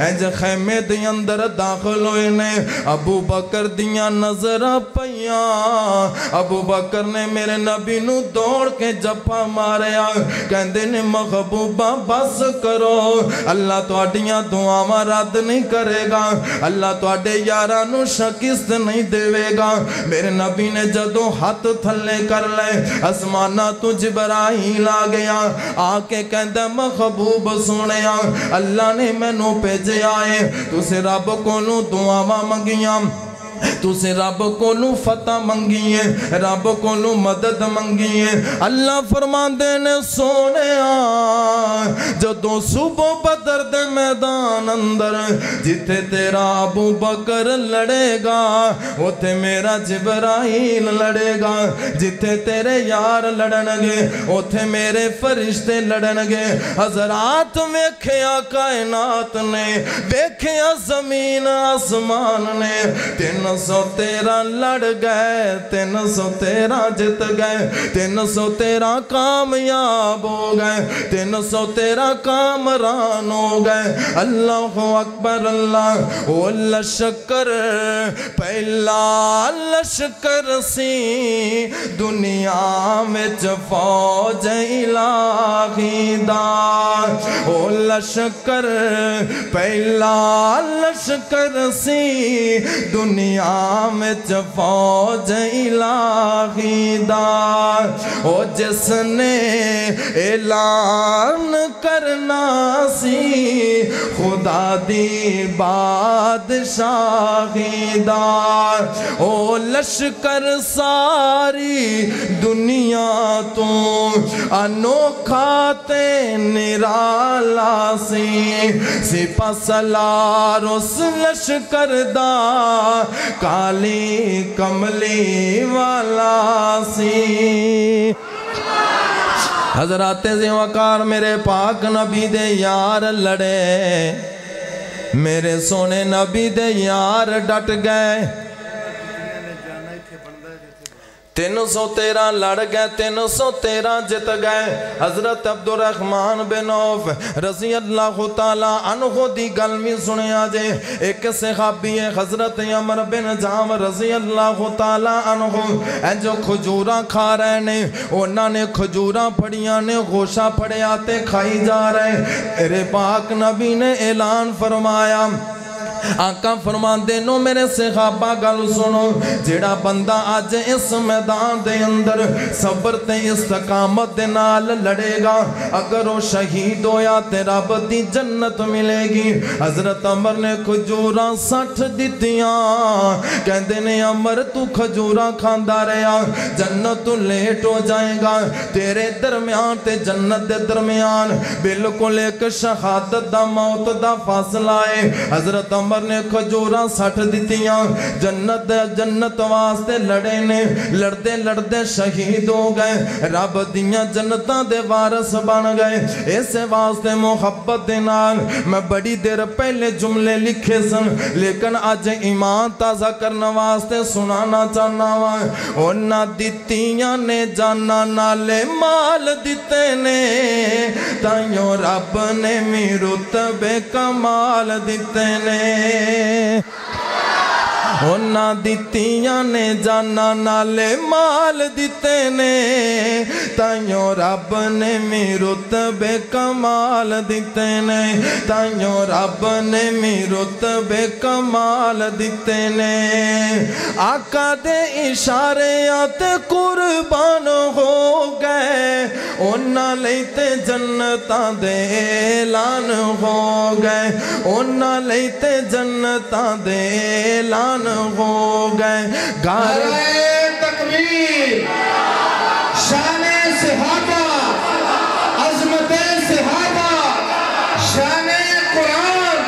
ہو خیمے دے اندر داخل ہوئے نے۔ ابو بکر دیاں نظر پیاں ابو بکر نے میرے نبی نو دوڑ کے جپا ماریا۔ کہندے نے محبوبہ بس کرو۔ اللہ تو اڈیاں دعاواں رد نہیں کرے گا۔ اللہ تو اڈے یارانو شکست نہیں دے گا۔ میرے نبی نے جدو ہاتھ تھلے کر لے اسمانہ تو جبرائیل آ گیا۔ آ آکے کہندہ محبوب سنیا، اللہ نے میں نو پہ آئے۔ تو رب کو نو دعاواں منگیاں۔ تو سے رب کو لوں فتح منگیے رب کو لوں مدد منگیے اللہ فرمان دینے سونے آن جو دو صبح بدر دے میدان اندر جتے تیرا ابو بکر لڑے گا وہ تے میرا جبرائیل لڑے گا۔ جتے تیرے یار لڑنگے وہ تے میرے فرشتے لڑنگے حضرات ویکھیا کائنات نے، ویکھیا زمین آسمان نے تین تین سو تیرہ لڑ گئے تین سو تیرہ جت گئے تین سو تیرہ کامیاب ہو گئے تین سو تیرہ کامران ہو گئے اللہ اکبر اللہ اللہ شکر پہلا لشکر سی دنیا میں فوج الہی دار او لشکر پہلا لشکر سی دنیا میں فوج الہی دار، او جس نے اعلان کرنا سی، خدا دی بادشاہی دار۔ او لشکر ساری دنیا تو انوکھا تے نرالا سی سپا سلار اس لشکر دا کالی کملی والا سی حضرات زیوکار میرے پاک نبی دے یار لڑے میرے سونے نبی دے یار ڈٹ گئے تین سو تیرہ لڑ گئے تین سو تیرہ جت گئے۔ حضرت عبد الرحمن بن عوف رضی اللہ تعالیٰ عنہ دی گل میں سنے آجے۔ ایک صحابی ہے حضرت عمر بن جام رضی اللہ تعالیٰ عنہ، اے جو کھجورہ کھا رہے نے انہوں نے کھجورہ پڑیاں نے غوشہ پڑے آتے کھائی جا رہے۔ میرے پاک نبی نے اعلان فرمایا آقا فرمان دے نو میرے صحابہ گل سنو، جیڑا بندہ آج اس میدان دے اندر صبر تے استقامت دے نال لڑے گا، اگر وہ شہید ہویا تے رب دی جنت ملے گی۔ حضرت عمر نے کھجورا سٹھ دیتیاں کہندے نے عمر تو کھجورا کھاندا رہیا، جنت تو لیٹ ہو جائے گا۔ تیرے درمیان تے جنت دے درمیان بالکل ایک شہادت دا موت دا فاصلہ ہے۔ حضرت عمر عمر نے کھجورا سٹھ دیتیاں جنت جنت واسطے لڑے نے لڑدے لڑدے شہید ہو گئے رب دیاں جنتاں دے وارس بن گئے ایسے واسطے محبت دے نال میں بڑی دیر پہلے جملے لکھے سن لیکن آج ایمان تازہ کرنا واسطے سنانا چاہنا وائے اونا دیتیاں نے جانا نالے مال دیتے نے تائیوں رب نے میرت بے کمال دیتے نے ہونا دیتیاں نے جانا نالے مال دیتے نے تائیوں رب نے میرت بے کمال دیتے نے تائیوں رب نے میرت بے کمال دیتے نے آقا دے اشارے آتے قربان ہو گئے جنتاں دے اعلان ہو گئے اونا لیتے جنتاں دے اعلان ہو گئے گھر تکبیر شان صحابہ عظمت صحابہ شان قرآن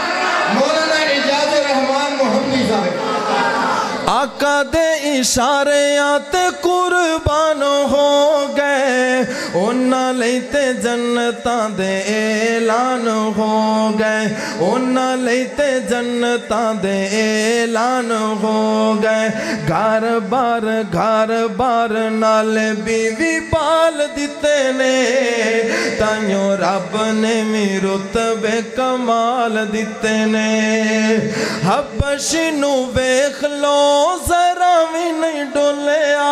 مولانا اجاز رحمان محمدی صاحب آقا دے اشارے آتے ਲਈ ਤੇ ਜੰਨਤਾਂ ਦੇ ਐਲਾਨ ਹੋ ਗਏ ਉਹਨਾਂ ਲਈ ਤੇ ਜੰਨਤਾਂ ਦੇ ਐਲਾਨ ਹੋ ਗਏ ਘਰ ਬਾਰ ਘਰ ਬਾਰ ਨਾਲ ਬੀਵੀ ਪਾਲ ਦਿੱਤੇ ਨੇ ਤਾਈਓ ਰੱਬ ਨੇ ਵੀ ਰੁਤਬੇ ਕਮਾਲ ਦਿੱਤੇ ਨੇ ਹਬਸ਼ ਨੂੰ ਵੇਖ ਲੋ ਜ਼ਰਾ ਵੀ ਨਹੀਂ ਡੋਲਿਆ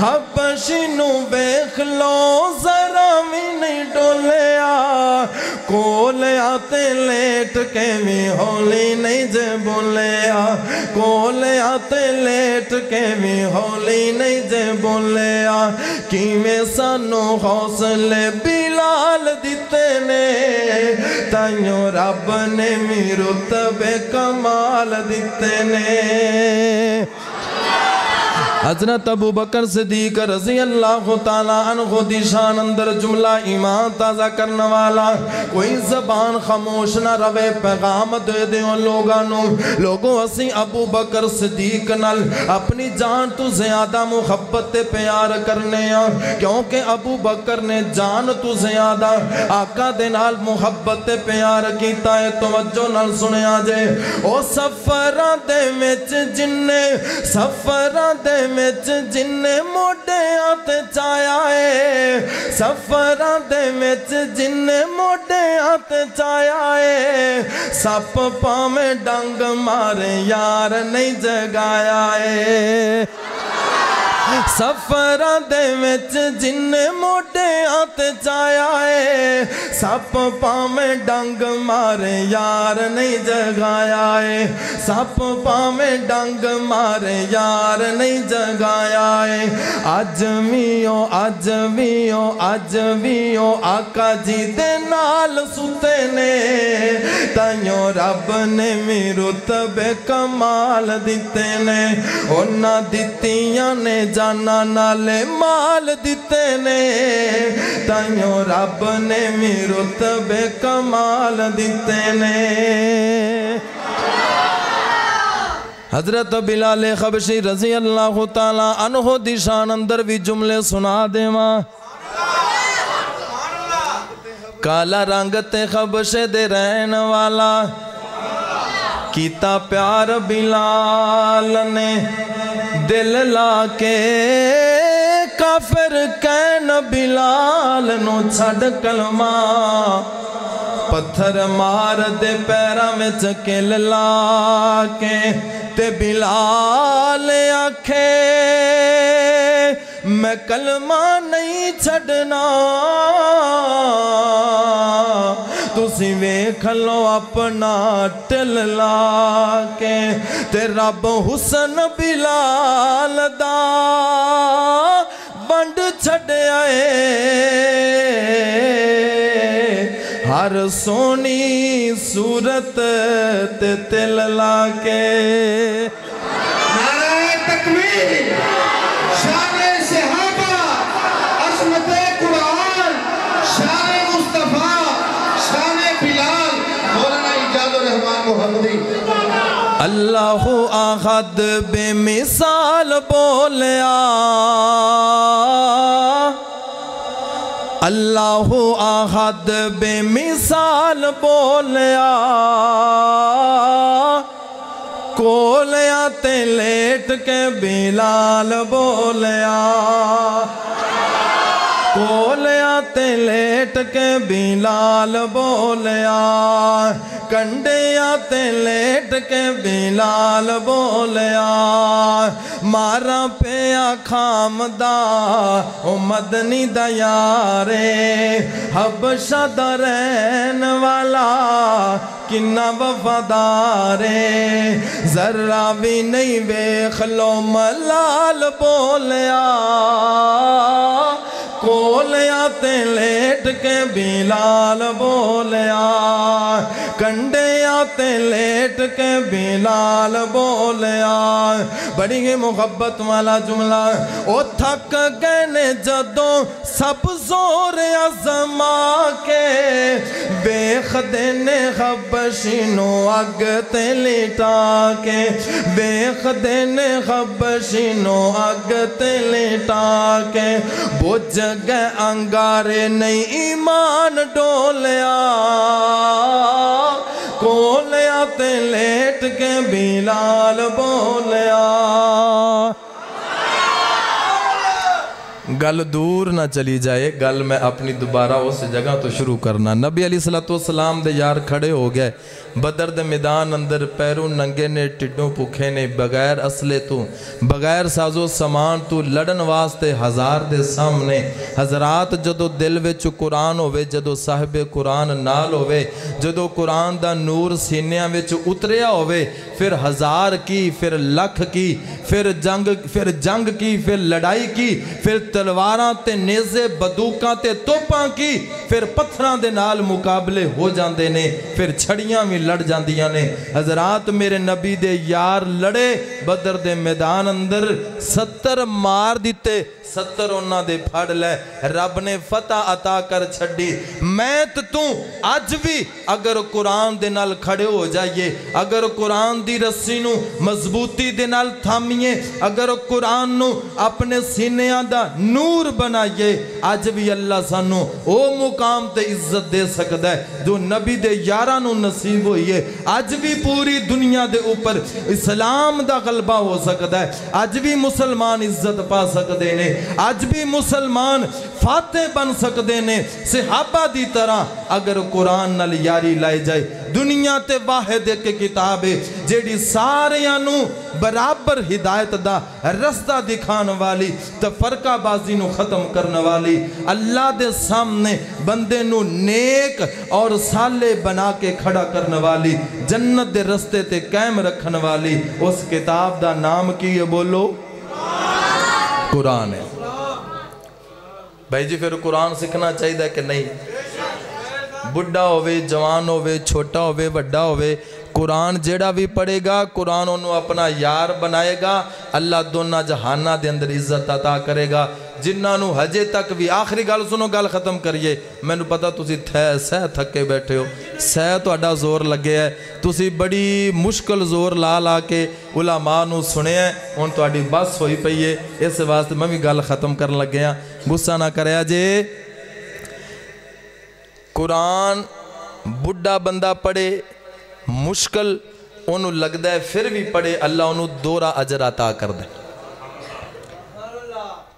ਹਬਸ਼ ਨੂੰ ਵੇਖ ਲੋ ਜ਼ਰਾ ذرا بھی نہیں ڈولیا کول آتے لیٹ کے بھی ہولی نہیں جے بولیا کول آتے لیٹ کے بھی ہولی نہیں جے بولیا کیویں سانو حوصلے بلال دیتے نے تائیوں رب نے میرے رتبے کمال دیتے حضرت ابو بکر صدیق رضی اللہ تعالیٰ عنہ دی شان اندر جملہ ایمان تازہ کرنے والا۔ کوئی زبان خاموش نہ روے، پیغام دے دے ان لوگانوں لوگوں اسی ابو بکر صدیق نل اپنی جان تو زیادہ محبت پیار کرنے ہیں کیونکہ ابو بکر نے جان تو زیادہ آقا دے نال محبت پیار کیتا ہے۔ توجہ نال سنے آجے او سفرہ دے وچ جننے سفرہ دے وچ جن موڈیاں تے چایا ہے سفراں دے وچ جن موڈیاں تے چایا ہے۔ سپ پاویں ڈنگ مارے، یار نہیں جگایا ہے۔ سفراں دے وچ جن موٹے آتے چایا ہے، سپ پاویں ڈنگ مارے، یار نہیں جگایا ہے۔ سپ پاویں ڈنگ مارے، یار نہیں جگایا ہے۔ اج ویو اج ویو اج ویو آقا جی دے نال ستے نے۔ تائیوں رب نے می رتبے کمال دیتے نے۔ اونا دیتیاں نے جانا نالے مال دیتے نے تائیوں رب نے می رتبے کمال دیتے نے حضرت بلال خبشی رضی اللہ تعالیٰ عنہ دی شان اندر بھی جملے سنا دے ماں کالا رنگ تے خبشے دے رہن والا کیتا پیار بلال نے دل لا کے کافر کین بلال نو چھڑ کلمہ پتھر مار دے پیرا میں چکل لا کے تے بلال آکھے میں کلمہ نہیں چھڑنا تسی ویکھ لو اپنا ٹل لا کے تے رب حسن بلال دا بند چھڑ آئے ہر سونی صورت تے تل لا کے نعرہ تکبیر محمدی۔ اللہ آخد بے مثال بولیا۔ اللہ آخد بے مثال بولیا۔ کولیا تے لیٹ کے بلال بولیا۔ کولیا تے لیٹ کے بلال بولیا۔ کنڈیا تے لیٹ کے بلال بولیا مارا پیا خام دا او مدنی دا یارے حبشہ دا رہن والا کنا وفادارے ذرہ بھی نہیں بیخ لو ملال بولیا کول تے لیٹ کے بیلال بولیا۔ کنڈے تے لیٹ کے بیلال بولیا۔ بڑی ہی محبت والا جملہ۔ او تھک گینے جدوں سب زور ازما کے۔ بے خدینے خبشی نو اگ تے لیٹا کے۔ بے خدینے خبشی نو اگ تے لیٹا کے۔ بجھ ਬੁੱਝ ਅੰਗਾਰੇ ਨਹੀਂ ਈਮਾਨ ਡੋਲਿਆ। ਕੋਲਿਆ ਤੇ ਲੇਟ ਕੇ ਬਿਲਾਲ ਬੋਲਿਆ। گل دور نہ چلی جائے، گل میں اپنی دوبارہ اس جگہ تو شروع کرنا۔ نبی علیہ السلام والسلام دے یار کھڑے ہو گئے۔ بدر دے میدان اندر پیروں ننگے نے، ٹڈوں پکھے نے، بغیر اصلے تو، بغیر سازو سامان تو لڑن واسطے ہزار دے سامنے۔ حضرات جدو دل وچ قرآن ہوئے جدو صاحب قرآن نال ہوئے جدو قرآن دا نور سینیاں وچ اتریا ہوئے پھر ہزار کی، پھر لکھ کی، پھر جنگ پھر جنگ کی، پھر لڑائی کی، پھر تلو ਤਲਵਾਰਾਂ ਤੇ ਨੇਜ਼ੇ ਬੰਦੂਕਾਂ ਤੇ ਤੋਪਾਂ ਕੀ ਫਿਰ ਪੱਥਰਾਂ ਦੇ ਨਾਲ ਮੁਕਾਬਲੇ ਹੋ ਜਾਂਦੇ ਨੇ ਫਿਰ ਛੜੀਆਂ ਵੀ ਲੜ ਜਾਂਦੀਆਂ ਨੇ ਹਜ਼ਰਤ ਮੇਰੇ ਨਬੀ ਦੇ ਯਾਰ ਲੜੇ ਬਦਰ ਦੇ ਮੈਦਾਨ ਅੰਦਰ 70 ਮਾਰ ਦਿੱਤੇ ستر انہ دے پھڑ لے، رب نے فتح عطا کر چھڑی میں توں آج بھی اگر قرآن دے نال کھڑے ہو جائیے، اگر قرآن دی رسی نو مضبوطی دے نال تھامیے اگر قرآن نو اپنے سینیاں دا نور بنائیے، اج بھی اللہ سنو او مقام تے عزت دے سکتا ہے۔ جو نبی دے یارہ نو نصیب ہوئیے، اج بھی پوری دنیا دے اوپر اسلام دا غلبہ ہو سکتا ہے۔ آج بھی مسلمان عزت پا سکتے ہیں آج بھی مسلمان فاتح بن سکتے نے صحابہ دی طرح۔ اگر قرآن نل یاری لائے جائے، دنیا تے واحد ایک کتاب ہے، جیڑی سارے نو برابر ہدایت دا رستہ دکھان والی تفرقہ بازی نو ختم کرن والی۔ اللہ دے سامنے بندے نو نیک اور سالے بنا کے کھڑا کرن والی، جنت دے رستے تے قیم رکھن والی۔ اس کتاب دا نام کیے بولو بولو؟ قرآن ہے۔ بھائی جی پھر قرآن سیکھنا چاہیے کہ نہیں؟ بڑھا ہوئے، جوان ہوئے، چھوٹا ہوئے بڑھا ہوئے، قرآن جیڑا بھی پڑھے گا، قرآن انہوں اپنا یار بنائے گا۔ اللہ دونہ جہانہ دے اندر عزت عطا کرے گا۔ ਜਿਨ੍ਹਾਂ ਨੂੰ ਹਜੇ ਤੱਕ ਵੀ ਆਖਰੀ ਗੱਲ ਸੁਣੋ ਗੱਲ ਖਤਮ ਕਰੀਏ ਮੈਨੂੰ ਪਤਾ ਤੁਸੀਂ ਥੈ ਸਹਿ ਥੱਕੇ ਬੈਠੇ ਹੋ ਸਹਿ ਤੁਹਾਡਾ ਜ਼ੋਰ ਲੱਗਿਆ ਹੈ ਤੁਸੀਂ ਬੜੀ ਮੁਸ਼ਕਲ ਜ਼ੋਰ ਲਾ ਲਾ ਕੇ ਉਲਾਮਾ ਨੂੰ ਸੁਣਿਆ ਹੁਣ ਤੁਹਾਡੀ ਬਸ ਹੋਈ ਪਈ ਏ ਇਸ ਵਾਸਤੇ ਮੈਂ ਵੀ ਗੱਲ ਖਤਮ ਕਰਨ ਲੱਗਿਆ ਗੁੱਸਾ ਨਾ ਕਰਿਆ ਜੇ ਕੁਰਾਨ ਬੁੱਢਾ ਬੰਦਾ ਪੜੇ ਮੁਸ਼ਕਲ ਉਹਨੂੰ ਲੱਗਦਾ ਹੈ ਫਿਰ ਵੀ ਪੜੇ ਅੱਲਾ ਉਹਨੂੰ ਦੋਹਰਾ ਅਜਰ عطا ਕਰਦਾ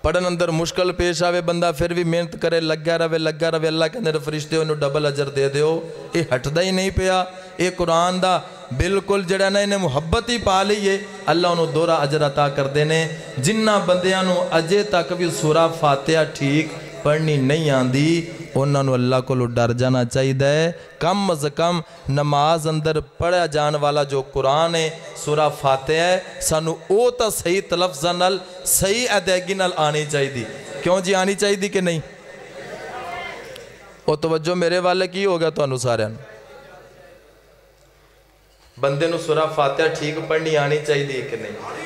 ਪੜਨ ਅੰਦਰ ਮੁਸ਼ਕਲ ਪੇਸ਼ ਆਵੇ ਬੰਦਾ ਫਿਰ ਵੀ ਮਿਹਨਤ ਕਰੇ ਲੱਗਿਆ ਰਵੇ ਲੱਗਾ ਰਵੇ ਅੱਲਾ ਕਹਿੰਦੇ ਨੇ ਫਰਿਸ਼ਤੇ ਉਹਨੂੰ ਡਬਲ ਅਜਰ ਦੇ ਦਿਓ ਇਹ ਹਟਦਾ ਹੀ ਨਹੀਂ ਪਿਆ ਇਹ ਕੁਰਾਨ ਦਾ ਬਿਲਕੁਲ ਜਿਹੜਾ ਨਾ ਇਹਨੇ ਮੁਹੱਬਤ ਹੀ ਪਾ ਲਈ ਏ ਅੱਲਾ ਉਹਨੂੰ ਦੋਹਰਾ ਅਜਰ عطا ਕਰਦੇ ਨੇ ਜਿਨ੍ਹਾਂ ਬੰਦਿਆਂ ਨੂੰ ਅਜੇ ਤੱਕ ਵੀ ਸੂਰਾ ਫਾਤਿਹਾ ਠੀਕ پڑھنی نہیں آندی انہوں اللہ کو ڈر جانا چاہی دے کم از کم نماز اندر پڑھا جان والا جو قرآن ہے، سورہ فاتح ہے، سانو او تا صحیح تلفظہ نل صحیح ادیگی نل آنی چاہی دی کیوں جی آنی چاہی دی کہ نہیں؟ او توجہ میرے والے کی ہوگا تو انو سارے انو بندے نو سورہ فاتحہ ٹھیک پڑھنی آنی چاہی دی کہ نہیں؟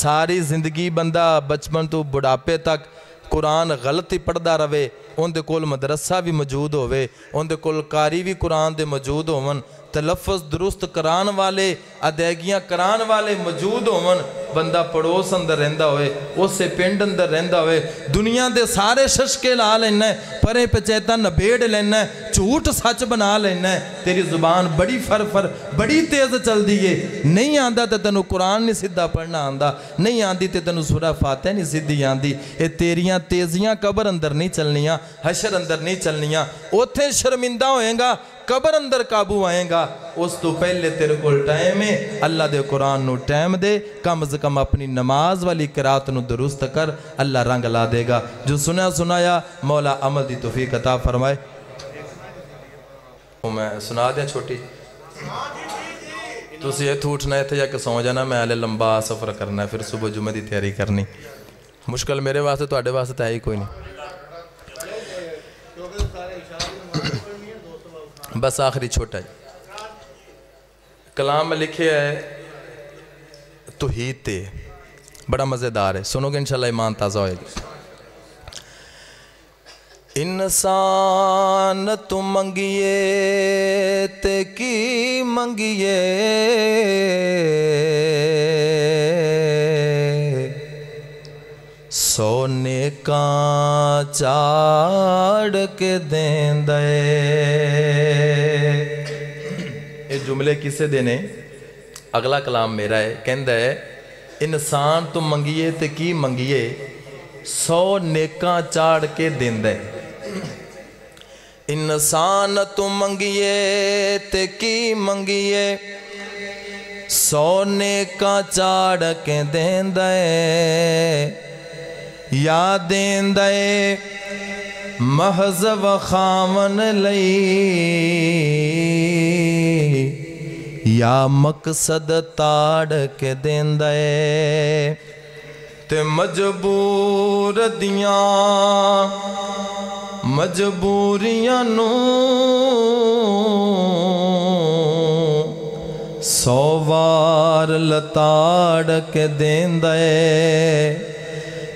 ساری زندگی بندہ بچپن تو بڑھاپے تک قرآن غلط ہی پڑھتا رہے اندر کول مدرسہ بھی موجود ہوے اندر کول قاری بھی قرآن دے موجود ہون تلفظ درست کران والے، ادائیگیاں کران والے موجود ہون، بندہ پڑوس اندر رہندا ہوئے، اسے پنڈ اندر رہندا ہوئے، دنیا دے سارے ششکے لا لینا ہے، پرے پچیتا نبیڑ لینا ہے، جھوٹ سچ بنا لینا ہے، تیری زبان بڑی فر فر، بڑی تیز چل دیئے نہیں آندہ تے تنو قرآن نہیں سدھا پڑھنا آندہ نہیں آندی تے تنو سورہ فاتح نہیں سدھی آندی۔ اے تیریاں تیزیاں قبر اندر نہیں چلنیاں، حشر اندر نہیں چلنیاں۔ اوتھے شرمندہ ہوئیں گا ਕਬਰ ਅੰਦਰ ਕਾਬੂ ਆਏਗਾ ਉਸ ਤੋਂ ਪਹਿਲੇ ਤੇਰੇ ਕੋਲ ਟਾਈਮ ਹੈ ਅੱਲਾ ਦੇ ਕੁਰਾਨ ਨੂੰ ਟਾਈਮ ਦੇ ਕਮ ਜ਼ ਕਮ ਆਪਣੀ ਨਮਾਜ਼ ਵਾਲੀ ਕਿਰਾਤ ਨੂੰ ਦਰੁਸਤ ਕਰ ਅੱਲਾ ਰੰਗ ਲਾ ਦੇਗਾ ਜੋ ਸੁਨਿਆ ਸੁਨਾਇਆ ਮੌਲਾ ਅਮਲ ਦੀ ਤੌਫੀਕ عطا ਫਰਮਾਏ ਉਹ ਮੈਂ ਸੁਣਾ ਦਿਆਂ ਛੋਟੀ ਤੁਸੀਂ ਇੱਥੇ ਉੱਠਣਾ ਇੱਥੇ ਜਾ ਕੇ ਸੌ ਜਾਣਾ ਮੈਂ ਹਲੇ ਲੰਬਾ ਸਫ਼ਰ ਕਰਨਾ ਫਿਰ ਸਵੇਰ ਜੁਮੇ ਦੀ ਤਿਆਰੀ ਕਰਨੀ ਮੁਸ਼ਕਲ ਮੇਰੇ ਵਾਸਤੇ ਤੁਹਾਡੇ ਵਾਸਤੇ ਤਾਂ ਹੈ ਹੀ ਕੋਈ ਨਹੀਂ بس آخری چھوٹا ہے کلام میں لکھے ہے، توحید تے۔ بڑا مزیدار ہے۔ سنو گے انشاءاللہ ایمان تازہ ہوئے گی۔ انسان تو منگیے تے کی منگیے؟ سونے کا چاڑ کے دیں دے یہ جملے کسے دینے اگلا کلام میرا ہے کہندہ ہے انسان تو منگیے تے کی منگیے سو نیکاں چاڑ کے دیندہ ہے انسان تو منگیے تے کی منگیے سونے کا چاڑ کے دیندہ ہے ਏ ਯਾ ਦੇਂਦਾ ਏ, ਮਹਜ਼ ਲਈ। ਯਾ ਮਕਸਦ ਤਾੜ ਕੇ ਦੇਂਦਾ ਏ, ਤੇ ਮਜਬੂਰ ਦੀਆਂ, ਮਜਬੂਰੀਆਂ ਨੂੰ ਸੌ ਵਾਰ ਲਤਾੜ ਕੇ ਦੇਂਦਾ ਏ।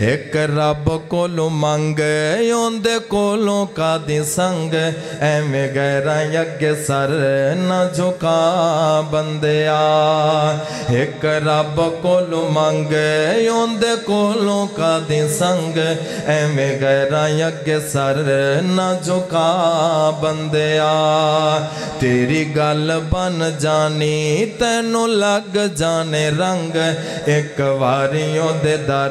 ਇੱਕ ਰੱਬ ਕੋਲੋਂ ਮੰਗ, ਉਹਦੇ ਕੋਲੋਂ ਕਾਦੀ ਸੰਗ? ਐਵੇਂ ਗੈਰਾਂ ਅੱਗੇ ਸਰ ਨਾ ਝੁਕਾ ਬੰਦਿਆ। ਇੱਕ ਰੱਬ ਕੋਲੋਂ ਮੰਗ, ਉਹਦੇ ਕੋਲੋਂ ਕਾਦੀ ਸੰਗ? ਐਵੇਂ ਗੈਰਾਂ ਅੱਗੇ ਸਰ ਨਾ ਝੁਕਾ ਬੰਦਿਆ। ਤੇਰੀ ਗੱਲ ਬਨ ਜਾਣੀ, ਤੈਨੂੰ ਲੱਗ ਜਾਣੇ ਰੰਗ। ਇੱਕ ਵਾਰੀ ਉਹਦੇ ਦਰ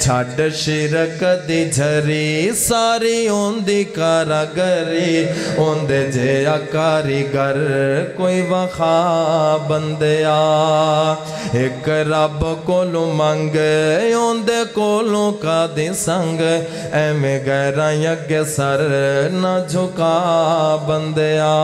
چھاڑ شرک دی جھری سارے اوندے کارگرے جے اکاری گر کوئی وخا بندیا ایک رب کولو منگ اوندے کولو کا دی سنگ ایمیں گیرہ یگ سر نہ جھکا بندیا